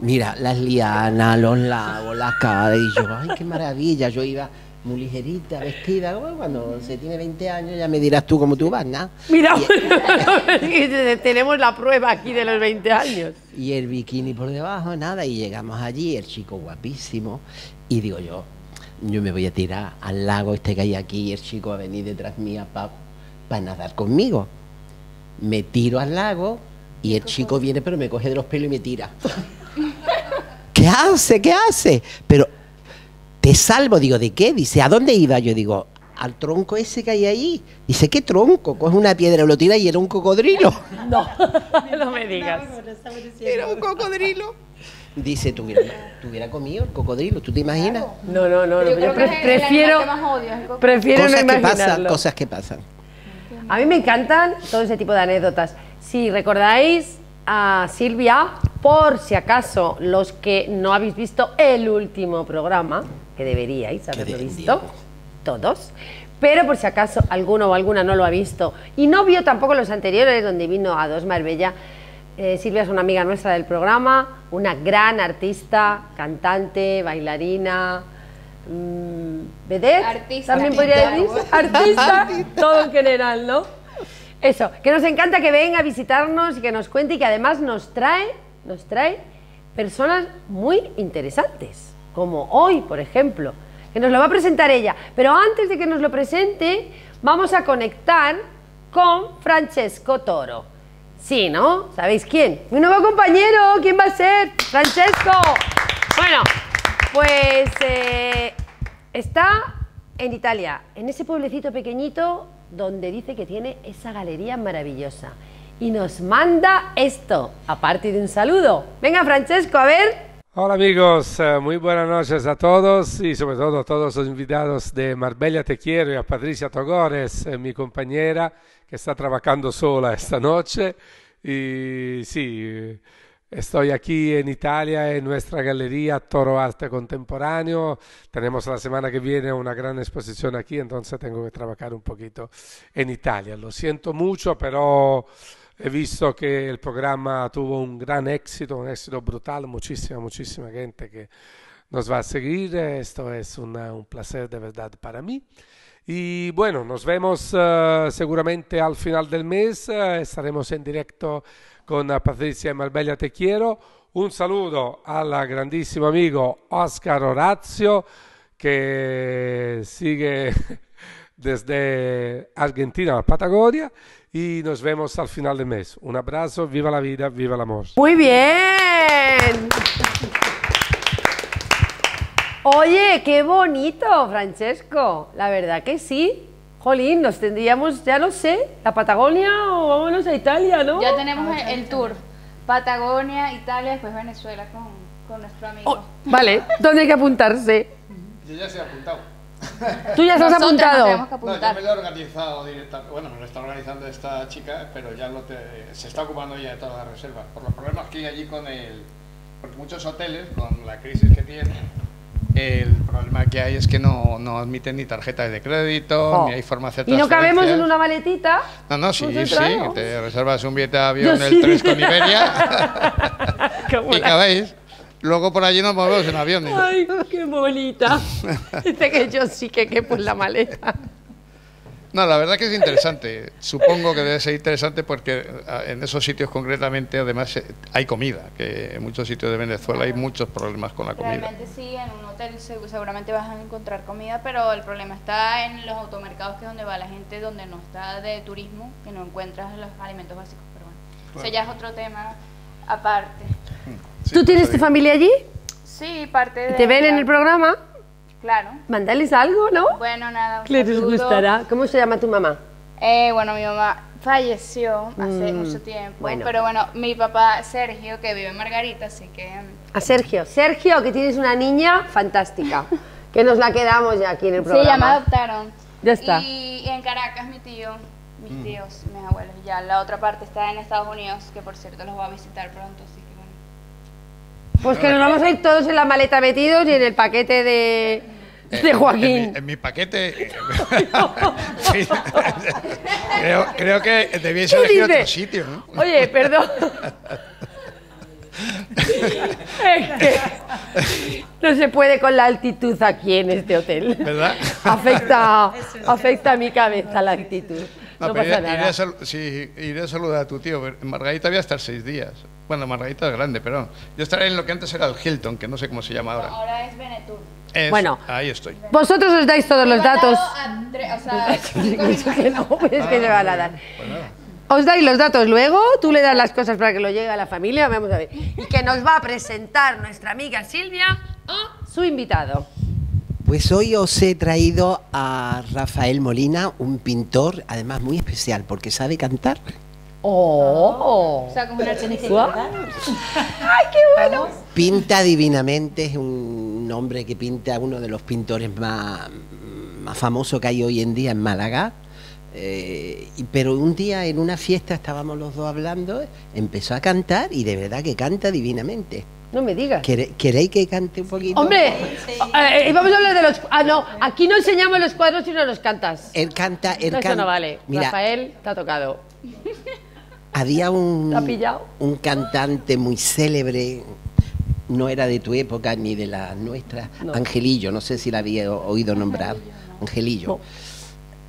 Mira, las lianas, los lagos, las casas, y yo, ay, qué maravilla, yo iba muy ligerita, vestida, bueno, cuando se tiene 20 años ya me dirás tú cómo tú vas, ¿no? Mira, Y- tenemos la prueba aquí de los 20 años. y el bikini por debajo, nada, y llegamos allí, el chico guapísimo, y digo yo, yo me voy a tirar al lago este que hay aquí, y el chico va a venir detrás mía para nadar conmigo. Me tiro al lago y el chico viene, pero me coge de los pelos y me tira. ¿Qué hace? ¿Qué hace? Pero te salvo, digo, ¿de qué? Dice, ¿a dónde iba? Yo digo, al tronco ese que hay ahí. Dice, ¿qué tronco? Coge una piedra, lo tira y era un cocodrilo. No, no me digas. Era un cocodrilo. Dice, ¿tuviera, tuviera comido el cocodrilo? ¿Tú te imaginas? No, no, no. Yo Yo, pre- prefiero, odio, prefiero no Cosas que pasan, cosas que pasan. A mí me encantan todo ese tipo de anécdotas. Si recordáis a Silvia, por si acaso los que no habéis visto el último programa, que deberíais haberlo visto, todos, pero por si acaso alguno o alguna no lo ha visto y no vio tampoco los anteriores donde vino a Dos Marbella, eh, Silvia es una amiga nuestra del programa, una gran artista, cantante, bailarina, mm, vedette, Artista. también podría decir, artista, todo en general, ¿no? Eso, que nos encanta que venga a visitarnos y que nos cuente y que además nos trae, nos trae personas muy interesantes, como hoy, por ejemplo, que nos lo va a presentar ella. Pero antes de que nos lo presente, vamos a conectar con Francesco Toro. Sí, ¿no? ¿Sabéis quién? Mi nuevo compañero, ¿quién va a ser? Francesco. Bueno, pues eh, está en Italia, en ese pueblecito pequeñito donde dice que tiene esa galería maravillosa. Y nos manda esto, aparte de un saludo. Venga, Francesco, a ver. Hola amigos, eh, muy buenas noches a todos y sobre todo a todos los invitados de Marbella Te Quiero y a Patricia Togores, eh, mi compañera que está trabajando sola esta noche. Y sí, estoy aquí en Italia en nuestra galería Toro Arte Contemporáneo. Tenemos la semana que viene una gran exposición aquí, entonces tengo que trabajar un poquito en Italia. Lo siento mucho, pero... He visto que el programa tuvo un gran éxito, un éxito brutal, muchísima, muchísima gente que nos va a seguir. Esto es una- un placer de verdad para mí. Y bueno, nos vemos eh, seguramente al final del mes. eh, estaremos en directo con Patricia Marbella Te Quiero. Un saludo al grandísimo amigo Oscar Orazio que sigue desde Argentina a Patagonia y nos vemos al final del mes. Un abrazo, viva la vida, viva el amor. Muy bien. Oye, qué bonito, Francesco. La verdad que sí. Jolín, nos tendríamos, ya no sé, a Patagonia o vámonos a Italia, ¿no? Ya tenemos el, el tour. Patagonia, Italia, después Venezuela con, con nuestro amigo. Oh, vale, ¿dónde hay que apuntarse? Yo ya se he apuntado. Tú ya estás Nosotros apuntado. que No, yo me lo he organizado directamente. Bueno, me lo está organizando esta chica, pero ya lo te- se está ocupando ella de todas las reservas. Por los problemas que hay allí con el. Porque muchos hoteles, con la crisis que tienen, el problema que hay es que no, no admiten ni tarjetas de crédito, Jo. ni hay forma de hacer Y no cabemos en una maletita. No, no, sí, sí, te reservas un billete de avión Yo el sí 3 con. Iberia Qué y cabéis. Luego por allí nos movemos en avión. Ay, qué bonita. Dice que yo sí que quepo en la maleta. No, la verdad que es interesante. Supongo que debe ser interesante porque en esos sitios concretamente además eh, hay comida, que en muchos sitios de Venezuela hay muchos problemas con la comida. Realmente sí, en un hotel seg- seguramente vas a encontrar comida, pero el problema está en los automercados, que es donde va la gente, donde no está de turismo, que no encuentras los alimentos básicos. Pero bueno, eso ya es otro tema aparte. Sí, ¿Tú tienes tu familia allí? Sí, parte de... ¿Te ven en el programa? Claro. Mándales algo, ¿no? Bueno, nada, un Les gustará. ¿Cómo se llama tu mamá? Eh, bueno, mi mamá falleció hace Mm, mucho tiempo, bueno. pero bueno, mi papá Sergio, que vive en Margarita, así que... mm, A Sergio. Sergio, que tienes una niña fantástica. Que nos la quedamos ya aquí en el Sí, programa. ya me adoptaron. Ya está. Y, y en Caracas mi tío, mis Mm. tíos, mis abuelos. Ya la otra parte está en Estados Unidos, que por cierto los voy a visitar pronto, bueno. Pues que nos vamos a ir todos en la maleta metidos y en el paquete de, eh, de En mi, Joaquín. en mi paquete. eh, sí, creo, creo que debíais ¿Qué elegir otro sitio, ¿no? Oye, perdón. es que no se puede con la altitud aquí en este hotel. ¿Verdad? Afecta, afecta a mi cabeza la actitud. No, pasa iré, iré nada. a sí, iré a saludar a tu tío. pero En Margarita voy a estar seis días. Bueno, Margarita es grande, pero yo estaré en lo que antes era el Hilton, que no sé cómo se llama ahora. Ahora es Venetur. Es- Bueno. Ahí estoy. Vosotros os dais todos los datos. o sea, que no, pues es que se van a dar. Pues nada. Os dais los datos luego, tú le das las cosas para que lo llegue a la familia, vamos a ver. Y que nos va a presentar nuestra amiga Silvia a su invitado. Pues hoy os he traído a Rafael Molina, un pintor, además muy especial, porque sabe cantar. ¡Oh! O sea, como una. ¡Ay, qué bueno! Pinta divinamente, es un hombre que pinta uno de los pintores más, más famosos que hay hoy en día en Málaga. Eh, pero un día en una fiesta estábamos los dos hablando, empezó a cantar y de verdad que canta divinamente. No me digas. ¿Quere- ¿Queréis que cante un poquito? Hombre, eh, vamos a hablar de los... Ah, no, aquí no enseñamos los cuadros sino los cantas. Él canta, él No, eso canta. no vale. Mira, Rafael, te ha tocado. Había un, un cantante muy célebre, no era de tu época ni de la nuestra, No. Angelillo, no sé si la había oído nombrar, Angelillo.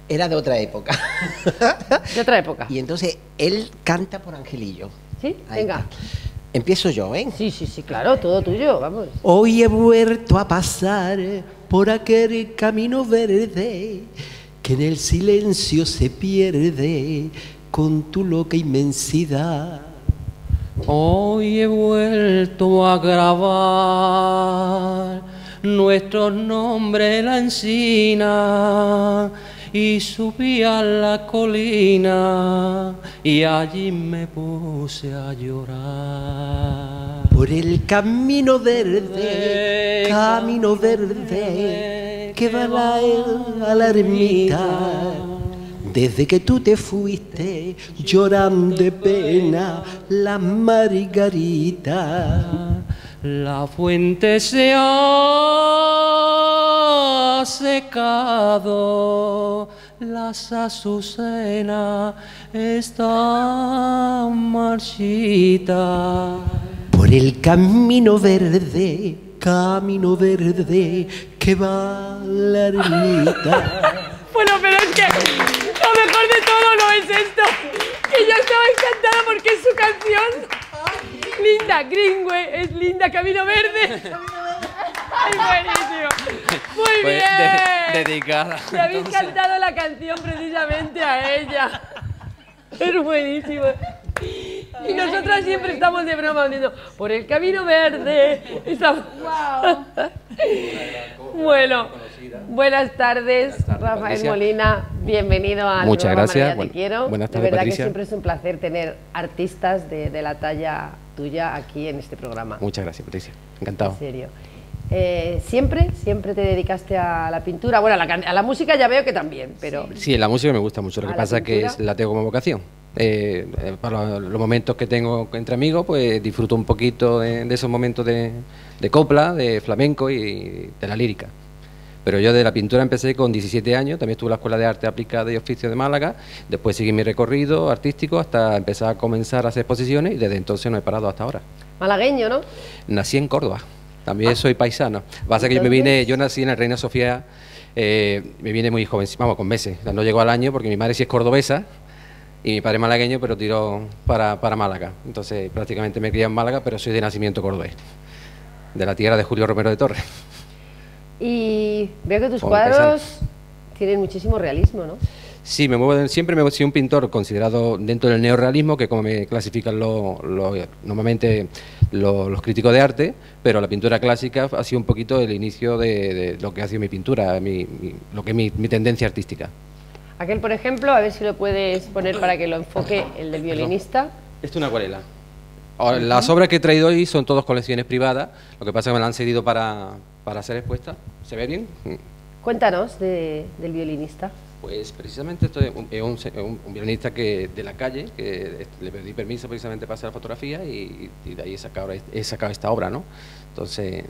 Era de otra época. De otra época. y entonces él canta por Angelillo. ¿Sí? Ahí Venga. está. Empiezo yo, ¿eh? Sí, sí, sí, claro, todo tuyo, vamos. Hoy he vuelto a pasar por aquel camino verde que en el silencio se pierde con tu loca inmensidad. Hoy he vuelto a grabar nuestros nombres en la encina y subí a la colina y allí me puse a llorar. Por el camino verde, camino verde, que va a la, a la ermita. Desde que tú te fuiste, llorando de pena, la margarita. La fuente se ha secado, las azucenas están marchitas. Por el camino verde, camino verde, que va a la ermita. Bueno, pero es que lo mejor de todo no es esto. Que yo estaba encantada porque es su canción. Linda, Greenway, es linda, Camino Verde. Ay, buenísimo. Muy Pues, bien. de- dedicada. Le habéis Entonces- cantado la canción precisamente a ella. Es buenísimo. Y nosotras siempre estamos de broma diciendo, por el camino verde. Estamos... Bueno, buenas tardes, Rafael Patricia. Molina. Bienvenido al Muchas gracias. Te Quiero. buenas de tardes, verdad Patricia. que siempre es un placer tener artistas de, de la talla tuya aquí en este programa. Muchas gracias, Patricia. Encantado. En serio. Eh, ¿Siempre, siempre te dedicaste a la pintura? Bueno, a la, can- a la música ya veo que también, pero... Sí, la música me gusta mucho. Lo ¿A que pasa es que la tengo como vocación. Eh, para los momentos que tengo entre amigos, pues disfruto un poquito de, de esos momentos de, de copla, de flamenco y de la lírica. Pero yo de la pintura empecé con 17 años, también estuve en la Escuela de Arte Aplicada y Oficio de Málaga, después seguí mi recorrido artístico hasta empezar a comenzar a hacer exposiciones y desde entonces no he parado hasta ahora. Malagueño, ¿no? Nací en Córdoba, también soy paisano. Pasa que yo me vine, yo nací en la Reina Sofía, eh, me vine muy joven, vamos, con meses, no llegó al año porque mi madre sí es cordobesa y mi padre es malagueño, pero tiró para, para Málaga. Entonces prácticamente me crié en Málaga, pero soy de nacimiento cordobés, de la tierra de Julio Romero de Torres. Y veo que tus Como cuadros tienen muchísimo realismo, ¿no? Sí, me muevo, siempre me he sido un pintor considerado dentro del neorrealismo, que como me clasifican lo- lo- normalmente lo- los críticos de arte, pero la pintura clásica ha sido un poquito el inicio de, de lo que ha sido mi pintura, mi- mi- lo que es mi, mi tendencia artística. Aquel, por ejemplo, a ver si lo puedes poner para que lo enfoque el del violinista. Esto es una acuarela. Ahora, las obras que he traído hoy son todas colecciones privadas, lo que pasa es que me las han cedido para, para ser expuestas. ¿Se ve bien? Cuéntanos de- del violinista. Pues precisamente esto es un, un, se- un- un violinista que de la calle, que le pedí permiso precisamente para hacer la fotografía y, y de ahí he sacado, he sacado esta obra, ¿no? Entonces,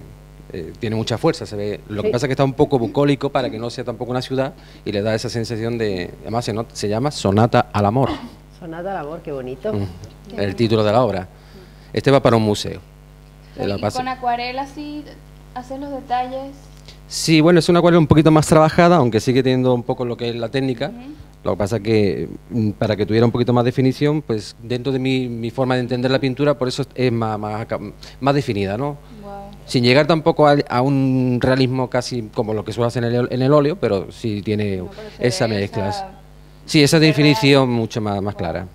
eh, tiene mucha fuerza, se ve. Lo que Sí. pasa es que está un poco bucólico para que no sea tampoco una ciudad y le da esa sensación de... Además, se, not- se llama Sonata al Amor, Sonata al amor, qué bonito. mm, el título de la obra. Este va para un museo. Lo que Y pasa- con acuarela sí haces los detalles. Sí, bueno, es una acuarela un poquito más trabajada, aunque sigue teniendo un poco lo que es la técnica. Lo que pasa que mm, para que tuviera un poquito más definición, pues dentro de mi, mi forma de entender la pintura, por eso es más, más, más definida, ¿no? Sin llegar tampoco a, a un realismo casi como lo que suele hacer en el, en el óleo, pero sí tiene se esa mezcla. esa- Sí, esa definición mucho más, más clara.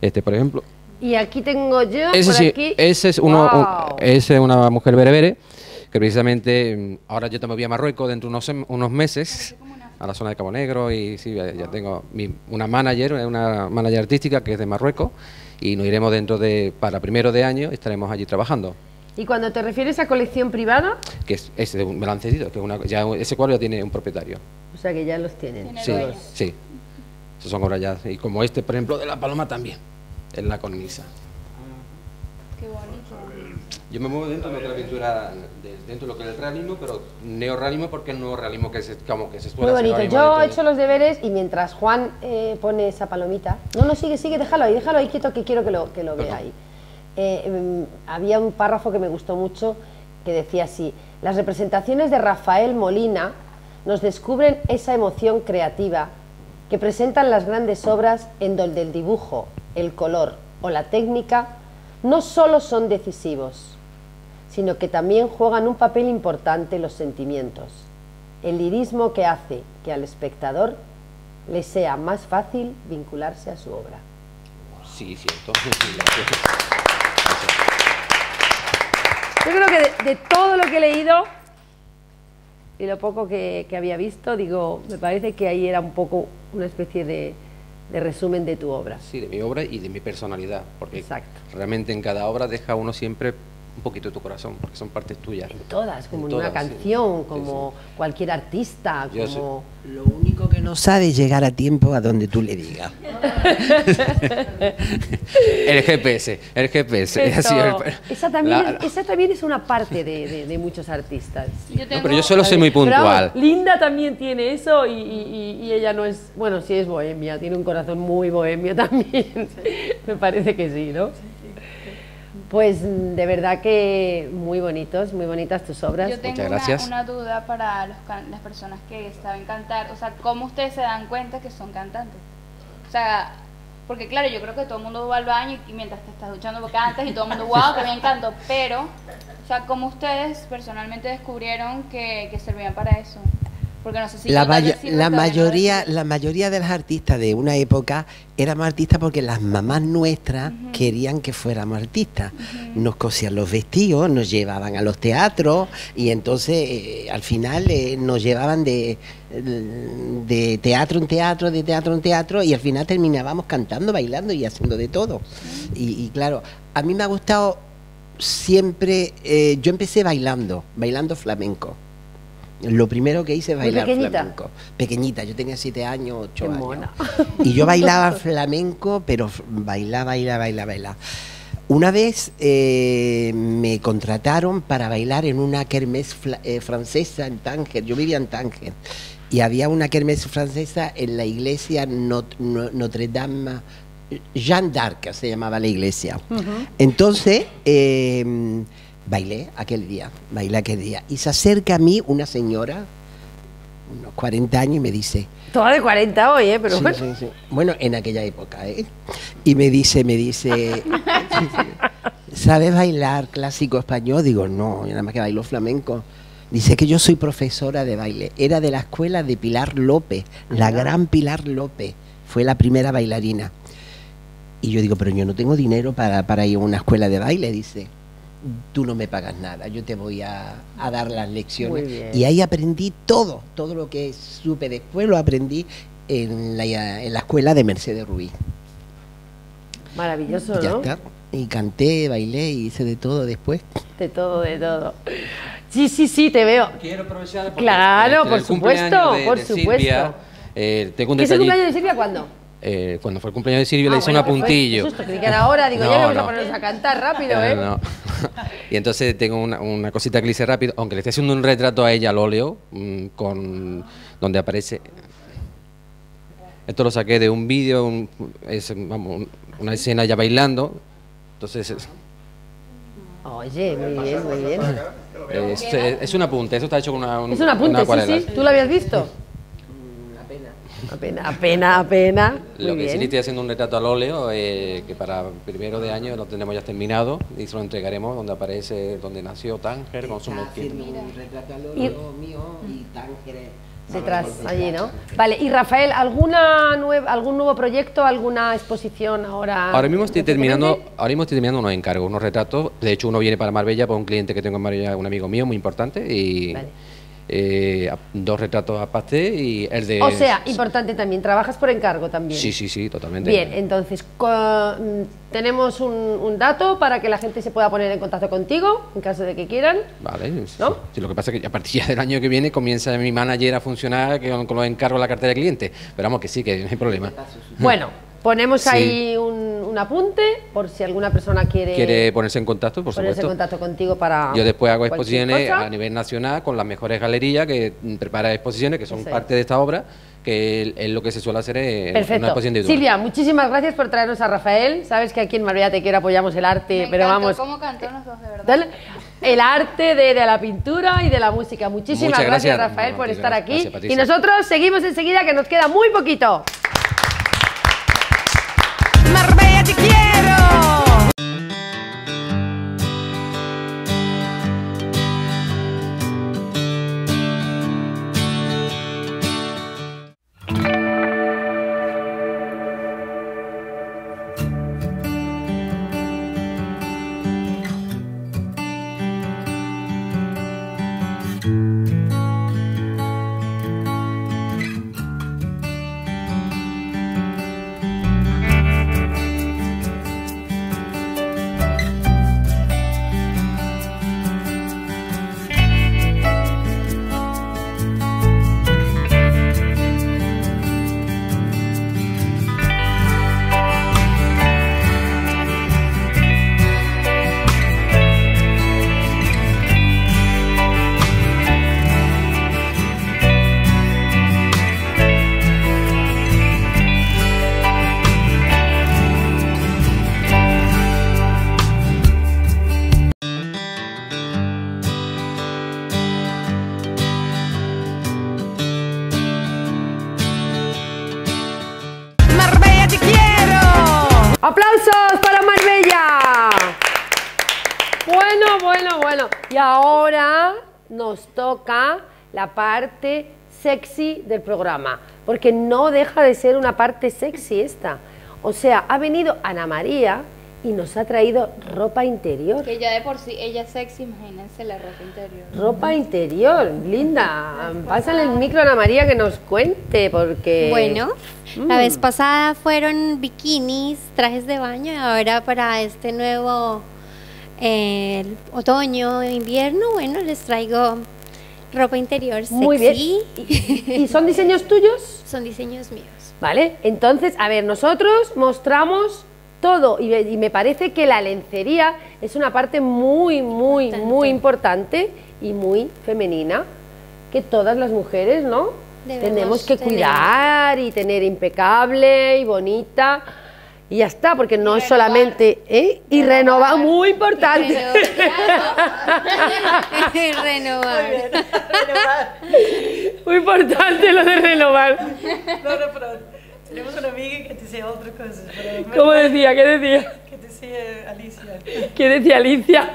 Este, por ejemplo, Y aquí tengo yo, ese por sí, aquí. ese es uno, un- ese es una mujer berebere, que precisamente mm, ahora yo me voy a Marruecos dentro de unos, unos meses, a la zona de Cabo Negro, y sí, ya ya tengo mi- una manager, una manager artística que es de Marruecos, y nos iremos dentro de, para primero de año, estaremos allí trabajando. Y cuando te refieres a colección privada, Que es, es de un- me lo han cedido, que es una, ya ese cuadro ya tiene un propietario. o sea que ya los tienen. Sí, sí. Esas son obras ya, y como este, por ejemplo, de la paloma también, en la cornisa. Qué bonito. Yo me muevo dentro de lo que es la pintura, de- dentro de lo que es el realismo, pero neorrealismo porque es nuevo realismo que se, como que se Muy bonito. Yo he hecho los deberes y mientras Juan eh, pone esa palomita. No, no, sigue, sigue, déjalo ahí, déjalo ahí quieto que quiero que lo, que lo vea ahí. Eh, mm, había un párrafo que me gustó mucho que decía así: Las representaciones de Rafael Molina nos descubren esa emoción creativa que presentan las grandes obras en donde el dibujo, el color o la técnica no solo son decisivos, sino que también juegan un papel importante los sentimientos el lirismo que hace que al espectador le sea más fácil vincularse a su obra. Sí, cierto. Sí. Yo creo que de, de todo lo que he leído y lo poco que, que había visto, digo, me parece que ahí era un poco una especie de, de resumen de tu obra. Sí, de mi obra y de mi personalidad, porque Exacto. realmente en cada obra deja uno siempre un poquito de tu corazón, porque son partes tuyas. Todas, como En una todas, sí. canción, como cualquier artista, Yo sé. como... Lo único que no sabe es llegar a tiempo a donde tú le digas. El GPS, el GPS. El- esa, también la- esa también es una parte de, de- de muchos artistas. Yo tengo, pero yo solo soy muy Pero puntual. Linda también tiene eso y, y- y- y ella no es, bueno, sí es bohemia, tiene un corazón muy bohemio también. Me parece que sí, ¿no? Pues de verdad que muy bonitos, muy bonitas tus obras. Yo tengo Muchas una, gracias. una duda para los can- las personas que saben cantar. O sea, ¿cómo ustedes se dan cuenta que son cantantes? O sea, porque claro, yo creo que todo el mundo va al baño y mientras te estás duchando cantas y todo el mundo, wow, que bien canto. Pero, o sea, ¿cómo ustedes personalmente descubrieron que, que servían para eso? Porque no sé si La, mayoría, la mayoría de las artistas de una época éramos artistas porque las mamás nuestras querían que fuéramos artistas. Nos cosían los vestidos, nos llevaban a los teatros y entonces eh, al final eh, nos llevaban de, de teatro en teatro, de teatro en teatro y al final terminábamos cantando, bailando y haciendo de todo. Y, y claro, a mí me ha gustado siempre, eh, yo empecé bailando, bailando flamenco. Lo primero que hice es bailar pequeñita. flamenco. Pequeñita, yo tenía siete años, ocho Qué años. mona. Y yo bailaba flamenco, pero bailaba, bailaba, bailaba, bailaba. Una vez eh, me contrataron para bailar en una kermés eh, francesa en Tánger. Yo vivía en Tánger. Y había una kermés francesa en la iglesia Not- No- Notre Dame, Jeanne d'Arc se llamaba la iglesia. Entonces, eh, bailé aquel día, bailé aquel día. Y se acerca a mí una señora, unos 40 años, y me dice, Toda de 40 hoy, ¿eh? Pero Sí, bueno. sí, sí. Bueno, en aquella época, ¿eh? Y me dice, me dice, ¿sabes bailar clásico español? Digo, no, yo nada más que bailo flamenco. Dice que yo soy profesora de baile. Era de la escuela de Pilar López, la gran Pilar López. Fue la primera bailarina. Y yo digo, pero yo no tengo dinero para, para ir a una escuela de baile. Dice, tú no me pagas nada, yo te voy a, a dar las lecciones. Y ahí aprendí todo, todo lo que supe después lo aprendí en la, en la escuela de Mercedes Ruiz. Maravilloso, ya ¿no? está. Y canté, bailé y hice de todo después. De todo, de todo. Sí, sí, sí, te veo. Quiero aprovechar Claro, este, por supuesto, de- por de supuesto. Silvia, eh, tengo un ¿Qué es el detallito. cumpleaños de Silvia cuándo? Eh, cuando fue el cumpleaños de Silvia Ah, le hice bueno, un que fue- apuntillo. qué susto, que ahora, digo, ya No, vamos a no. ponernos a cantar rápido, Eh, ¿eh? no. y entonces tengo una, una cosita que le hice rápido, aunque le estoy haciendo un retrato a ella al óleo, mm, con donde aparece. Esto lo saqué de un vídeo, un- es, vamos, un- una escena ya bailando. Entonces es, Oye, muy bien, muy bien. es, es un apunte, eso está hecho con una, un- Es un apunte, una sí, sí. ¿Tú lo habías visto? Apenas, apenas, apenas. Muy Lo que sí bien. le estoy haciendo un retrato al óleo, eh, que para primero de año lo tenemos ya terminado y se lo entregaremos donde aparece donde nació Tánger con su mezquita. un retrato al Y- óleo mío y Tánger detrás, allí, ¿no? Vale, y Rafael, ¿alguna nueva, ¿algún nuevo proyecto, alguna exposición ahora? Ahora mismo estoy terminando, ahora mismo estoy terminando unos encargos, unos retratos. De hecho, uno viene para Marbella por un cliente que tengo en Marbella, un amigo mío muy importante, y Vale. Eh, dos retratos a pastel y el de. O sea, importante también, trabajas por encargo también. Sí, sí, sí, totalmente. Bien, entonces mm, tenemos un, un dato para que la gente se pueda poner en contacto contigo en caso de que quieran. Vale, ¿No? sí, lo que pasa es que a partir del año que viene comienza mi manager a funcionar que con, con los encargos de la cartera de cliente. Pero vamos, que sí, que no hay problema. Bueno, ponemos Sí. ahí un, un apunte por si alguna persona quiere, ¿Quiere ponerse en contacto? Por ponerse en contacto contigo para. Yo después hago exposiciones cosa. a nivel nacional con las mejores galerías que prepara exposiciones que son parte de esta obra, que es- lo que se suele hacer en una exposición individual. Silvia, muchísimas gracias por traernos a Rafael. Sabes que aquí en Marbella Te Quiero apoyamos el arte, Me pero encantó vamos. cómo cantó los dos, de verdad. Dale. El arte de, de la pintura y de la música. Muchísimas Muchas gracias, gracias. Rafael, No, por estar gracias, aquí. gracias, y nosotros seguimos enseguida, que nos queda muy poquito. Marbella ¡Aplausos para Marbella! Bueno, bueno, bueno. Y ahora nos toca la parte sexy del programa, porque no deja de ser una parte sexy esta. O sea, ha venido Ana María y nos ha traído ropa interior. Que ya de por sí ella es sexy, imagínense la ropa interior. Ropa interior, linda. Pásale el micro a Ana María que nos cuente, porque... Bueno, la Mm. vez pasada fueron bikinis, trajes de baño, y ahora para este nuevo eh, otoño, invierno, bueno, les traigo ropa interior sexy. Muy bien. ¿Y, y son diseños tuyos? Son diseños míos. ¿Vale? Entonces, a ver, nosotros mostramos todo y, y me parece que la lencería es una parte muy, muy, Importante. muy importante y muy femenina que todas las mujeres, ¿no? Debemos Tenemos que tener. cuidar y tener impecable y bonita. Y ya está, porque no es solamente... ¿eh? Y renovar, muy importante. Renovar. muy importante lo de renovar. No, no, pero tenemos una amiga que decía otra cosa. Pero ¿Cómo decía? ¿Qué decía? Que decía Alicia. ¿Qué decía Alicia?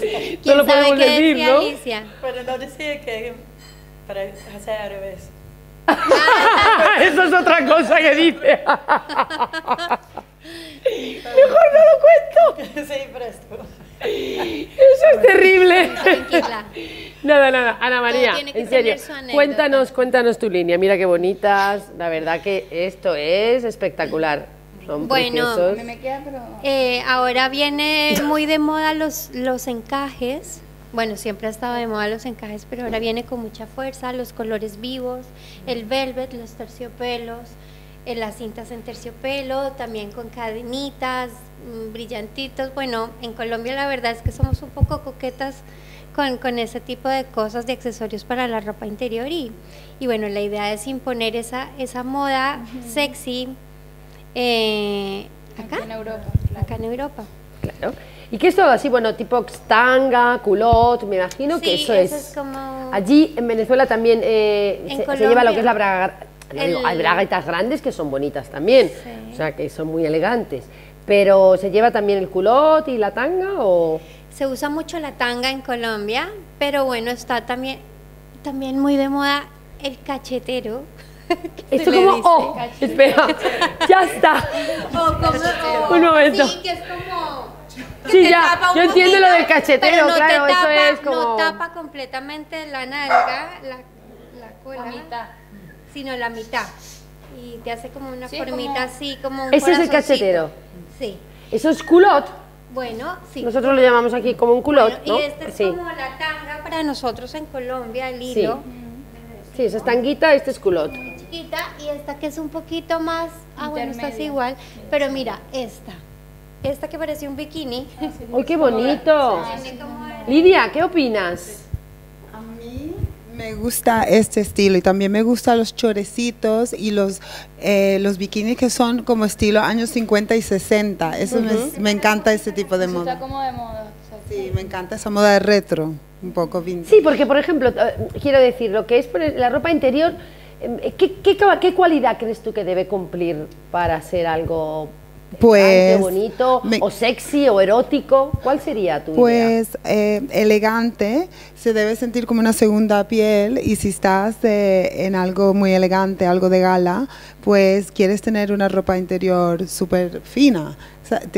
¿Quién No lo sabe podemos qué decir, decía ¿no? Alicia? Pero no decía que para hacer al revés. Eso es otra cosa que dice. Mejor no lo cuento. sí, presto. Eso es terrible. Tranquila. Nada, nada. Ana María, en serio, cuéntanos, cuéntanos tu línea. Mira qué bonitas. La verdad que esto es espectacular. Son Bueno, preciosos. Eh, ahora viene muy de moda los, los encajes. Bueno, siempre ha estado de moda los encajes, pero ahora viene con mucha fuerza, los colores vivos, el velvet, los terciopelos, eh, las cintas en terciopelo, también con cadenitas, mm, brillantitos. Bueno, en Colombia la verdad es que somos un poco coquetas con, con ese tipo de cosas, de accesorios para la ropa interior y, y bueno, la idea es imponer esa, esa moda sexy eh, acá, en Europa, claro. acá en Europa. Claro. ¿Y qué es todo así? Bueno, tipo tanga, culot, me imagino que eso eso es. es como- Allí en Venezuela también eh, En se, lleva lo que es la braga. digo, hay braguetas grandes que son bonitas también, Sí. o sea que son muy elegantes. Pero ¿se lleva también el culot y la tanga o...? Se usa mucho la tanga en Colombia, pero bueno, está también, también muy de moda el cachetero. Esto como, oh, espera, ya está. O como- Un momento. Sí, que es como... Sí, te ya, tapa un yo entiendo poquito, lo del cachetero, pero no te claro, eso tapa- es como- No tapa completamente la nalga, la, la cola. La mitad. Sino la mitad. Y te hace como una Sí, formita como- así, como un Ese es el cachetero. Sí. Eso es culot. Bueno, sí. Nosotros lo llamamos aquí como un culot, Bueno, ¿no? Y este es sí. como la tanga para nosotros en Colombia, el Sí. hilo. Sí, esa es tanguita, este es culot. Chiquita y esta que es un poquito más, ah bueno, esta es igual, pero mira, esta, esta que parece un bikini. ¡Ay, qué bonito! Lidia, ¿qué opinas? A mí me gusta este estilo y también me gustan los chorecitos y los, eh, los bikinis que son como estilo años 50 y 60. Eso me, me encanta ese tipo de Eso está moda. como de moda. Sí, me encanta esa moda de retro, un poco vintage. Sí, porque por ejemplo, eh, quiero decir, lo que es por la ropa interior, eh, ¿qué, qué, qué cualidad crees tú que debe cumplir para ser algo Pues, elegante, bonito, me- o sexy, o erótico? ¿Cuál sería tu idea? Pues eh, elegante, se debe sentir como una segunda piel y si estás eh, en algo muy elegante, algo de gala, pues quieres tener una ropa interior súper fina.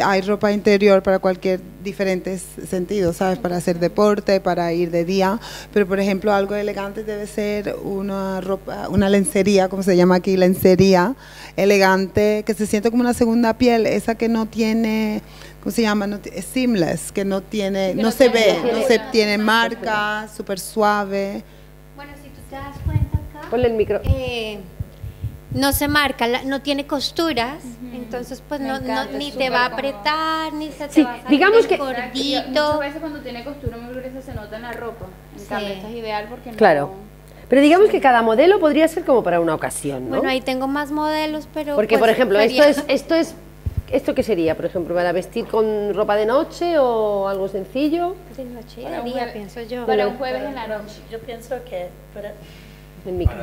Hay ropa interior para cualquier diferentes sentidos, ¿sabes? Para hacer deporte, para ir de día, pero por ejemplo algo elegante debe ser una ropa, una lencería, como se llama aquí, lencería elegante, que se siente como una segunda piel, esa que no tiene, ¿cómo se llama? No, es seamless, que no tiene, no, no se ve, no se tiene marca, súper suave. Bueno, si tú te das cuenta acá, Ponle el micro. eh, no se marca, la- no tiene costuras, entonces pues no, encanta, no- ni te va a apretar, ni se te Sí, va a digamos que- Y Muchas gordito. veces cuando tiene costura muy gruesa se nota en la ropa. En Sí. cambio, esta es ideal porque no... Claro. Pero digamos que cada modelo podría ser como para una ocasión, ¿no? Bueno, ahí tengo más modelos, pero Porque, por pues, ejemplo, esto sería- es, esto es, ¿esto qué sería? Por ejemplo, ¿para vestir con ropa de noche o algo sencillo? de noche y Para de día, jueves- pienso yo. Para un jueves en la noche. Yo pienso que... El micro.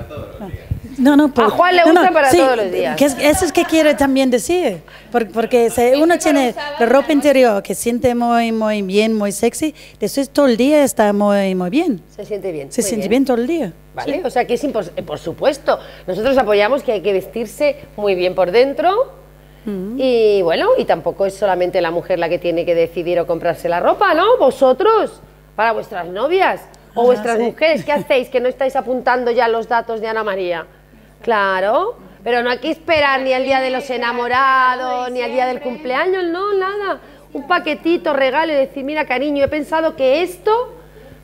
No, no, por- A Juan le no, gusta no, para sí, todos los días. que es- eso es que quiero también decir, por- porque si uno tiene la ropa interior que siente muy, muy bien, muy sexy, después todo el día está muy, muy bien. Se siente bien. Se muy siente bien todo el día. ¿Vale? O sea que es eh, por supuesto. Nosotros apoyamos que hay que vestirse muy bien por dentro. Y bueno, y tampoco es solamente la mujer la que tiene que decidir o comprarse la ropa, ¿no? Vosotros, para vuestras novias o vuestras sí. mujeres, ¿qué hacéis? Que no estáis apuntando ya los datos de Ana María. Claro, pero no hay que esperar ni al día de los enamorados, ni al día del cumpleaños, no, nada. Un paquetito, regalo y decir, mira cariño, he pensado que esto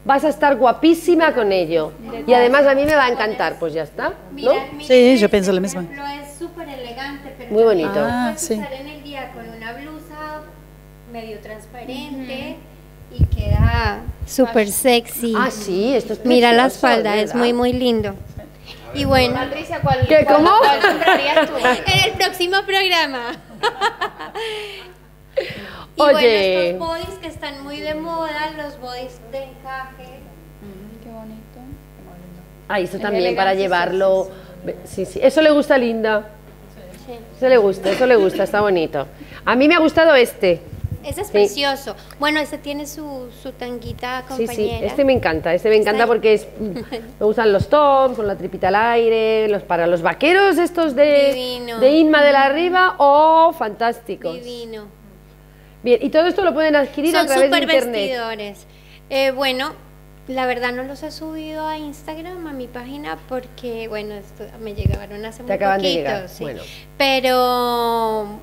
vas a estar guapísima con ello. Y además a mí me va a encantar, pues ya está, ¿no? Sí, este, yo pienso por lo mismo. es súper elegante, pero Muy bonito. Ah, sí. en el día con una blusa medio transparente y queda súper sexy. Ah, sí, esto es Mira la espalda, es ¿verdad? muy, muy lindo. Y bueno, Patricia, ¿cuál, ¿Qué, cuál- cómo? cuál comprarías tú? en el próximo programa. y Oye. bueno, estos bodies que están muy de moda, los bodies de encaje. Qué bonito. Ah, eso Es también para llevarlo. Sí, sí. Eso le gusta a Linda. Eso le gusta, eso le gusta, está bonito. A mí me ha gustado este. Ese es Sí. precioso. Bueno, ese tiene su, su tanguita Sí, compañera. sí, este me encanta, este me encanta porque es, me gustan los tops, con la tripita al aire, los para los vaqueros estos de, Divino. de Inma de la Arriba, oh, fantásticos. Divino. Bien, y todo esto lo pueden adquirir a Son través de súper internet. vestidores. Eh, bueno, la verdad no los he subido a Instagram, a mi página, porque, bueno, esto me llegaron hace muy acaban de llegar, sí. bueno. Pero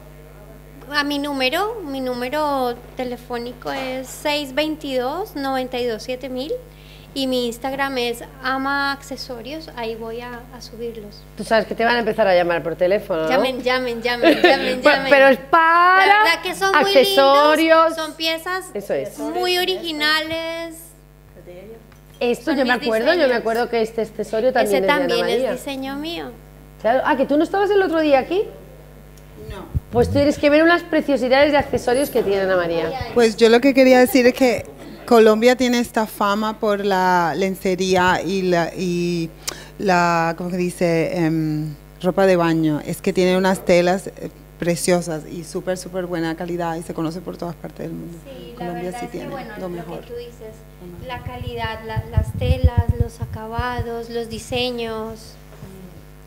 a mi número, mi número telefónico es 622-927000 y mi Instagram es ama accesorios, ahí voy a, a subirlos. Tú sabes que te van a empezar a llamar por teléfono, ¿no? Llamen, llamen, llamen, llamen, Pero- llamen. Pero es para La verdad que son muy accesorios. lindos, son piezas Eso es. muy originales. Esto son yo me acuerdo, yo me diseños. acuerdo que este accesorio también Ese es de Ana también es María. diseño mío. Claro. Ah, que tú no estabas el otro día aquí. Pues tienes que ver unas preciosidades de accesorios que tiene Ana María. Pues yo lo que quería decir es que Colombia tiene esta fama por la lencería y la, y la ¿cómo que dice? Em, ropa de baño. Es que tiene unas telas eh, preciosas y súper, súper buena calidad y se conoce por todas partes del mundo. Sí, la Colombia verdad sí es que, tiene bueno, lo lo mejor. que tú dices, la calidad, la- las telas, los acabados, los diseños,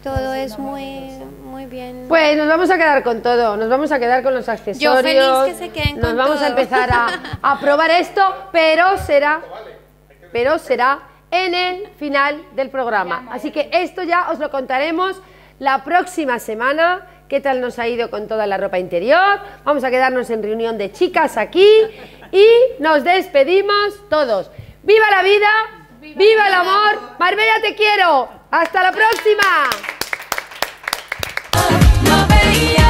todo es muy, muy bien. Pues nos vamos a quedar con todo, nos vamos a quedar con los accesorios. que se queden Nos con vamos a empezar a, a probar esto, pero será, pero será en el final del programa. Así que esto ya os lo contaremos la próxima semana. ¿Qué tal nos ha ido con toda la ropa interior? Vamos a quedarnos en reunión de chicas aquí y nos despedimos todos. ¡Viva la vida! ¡Viva, el amor! ¡Marbella te quiero! ¡Hasta la próxima! no veía.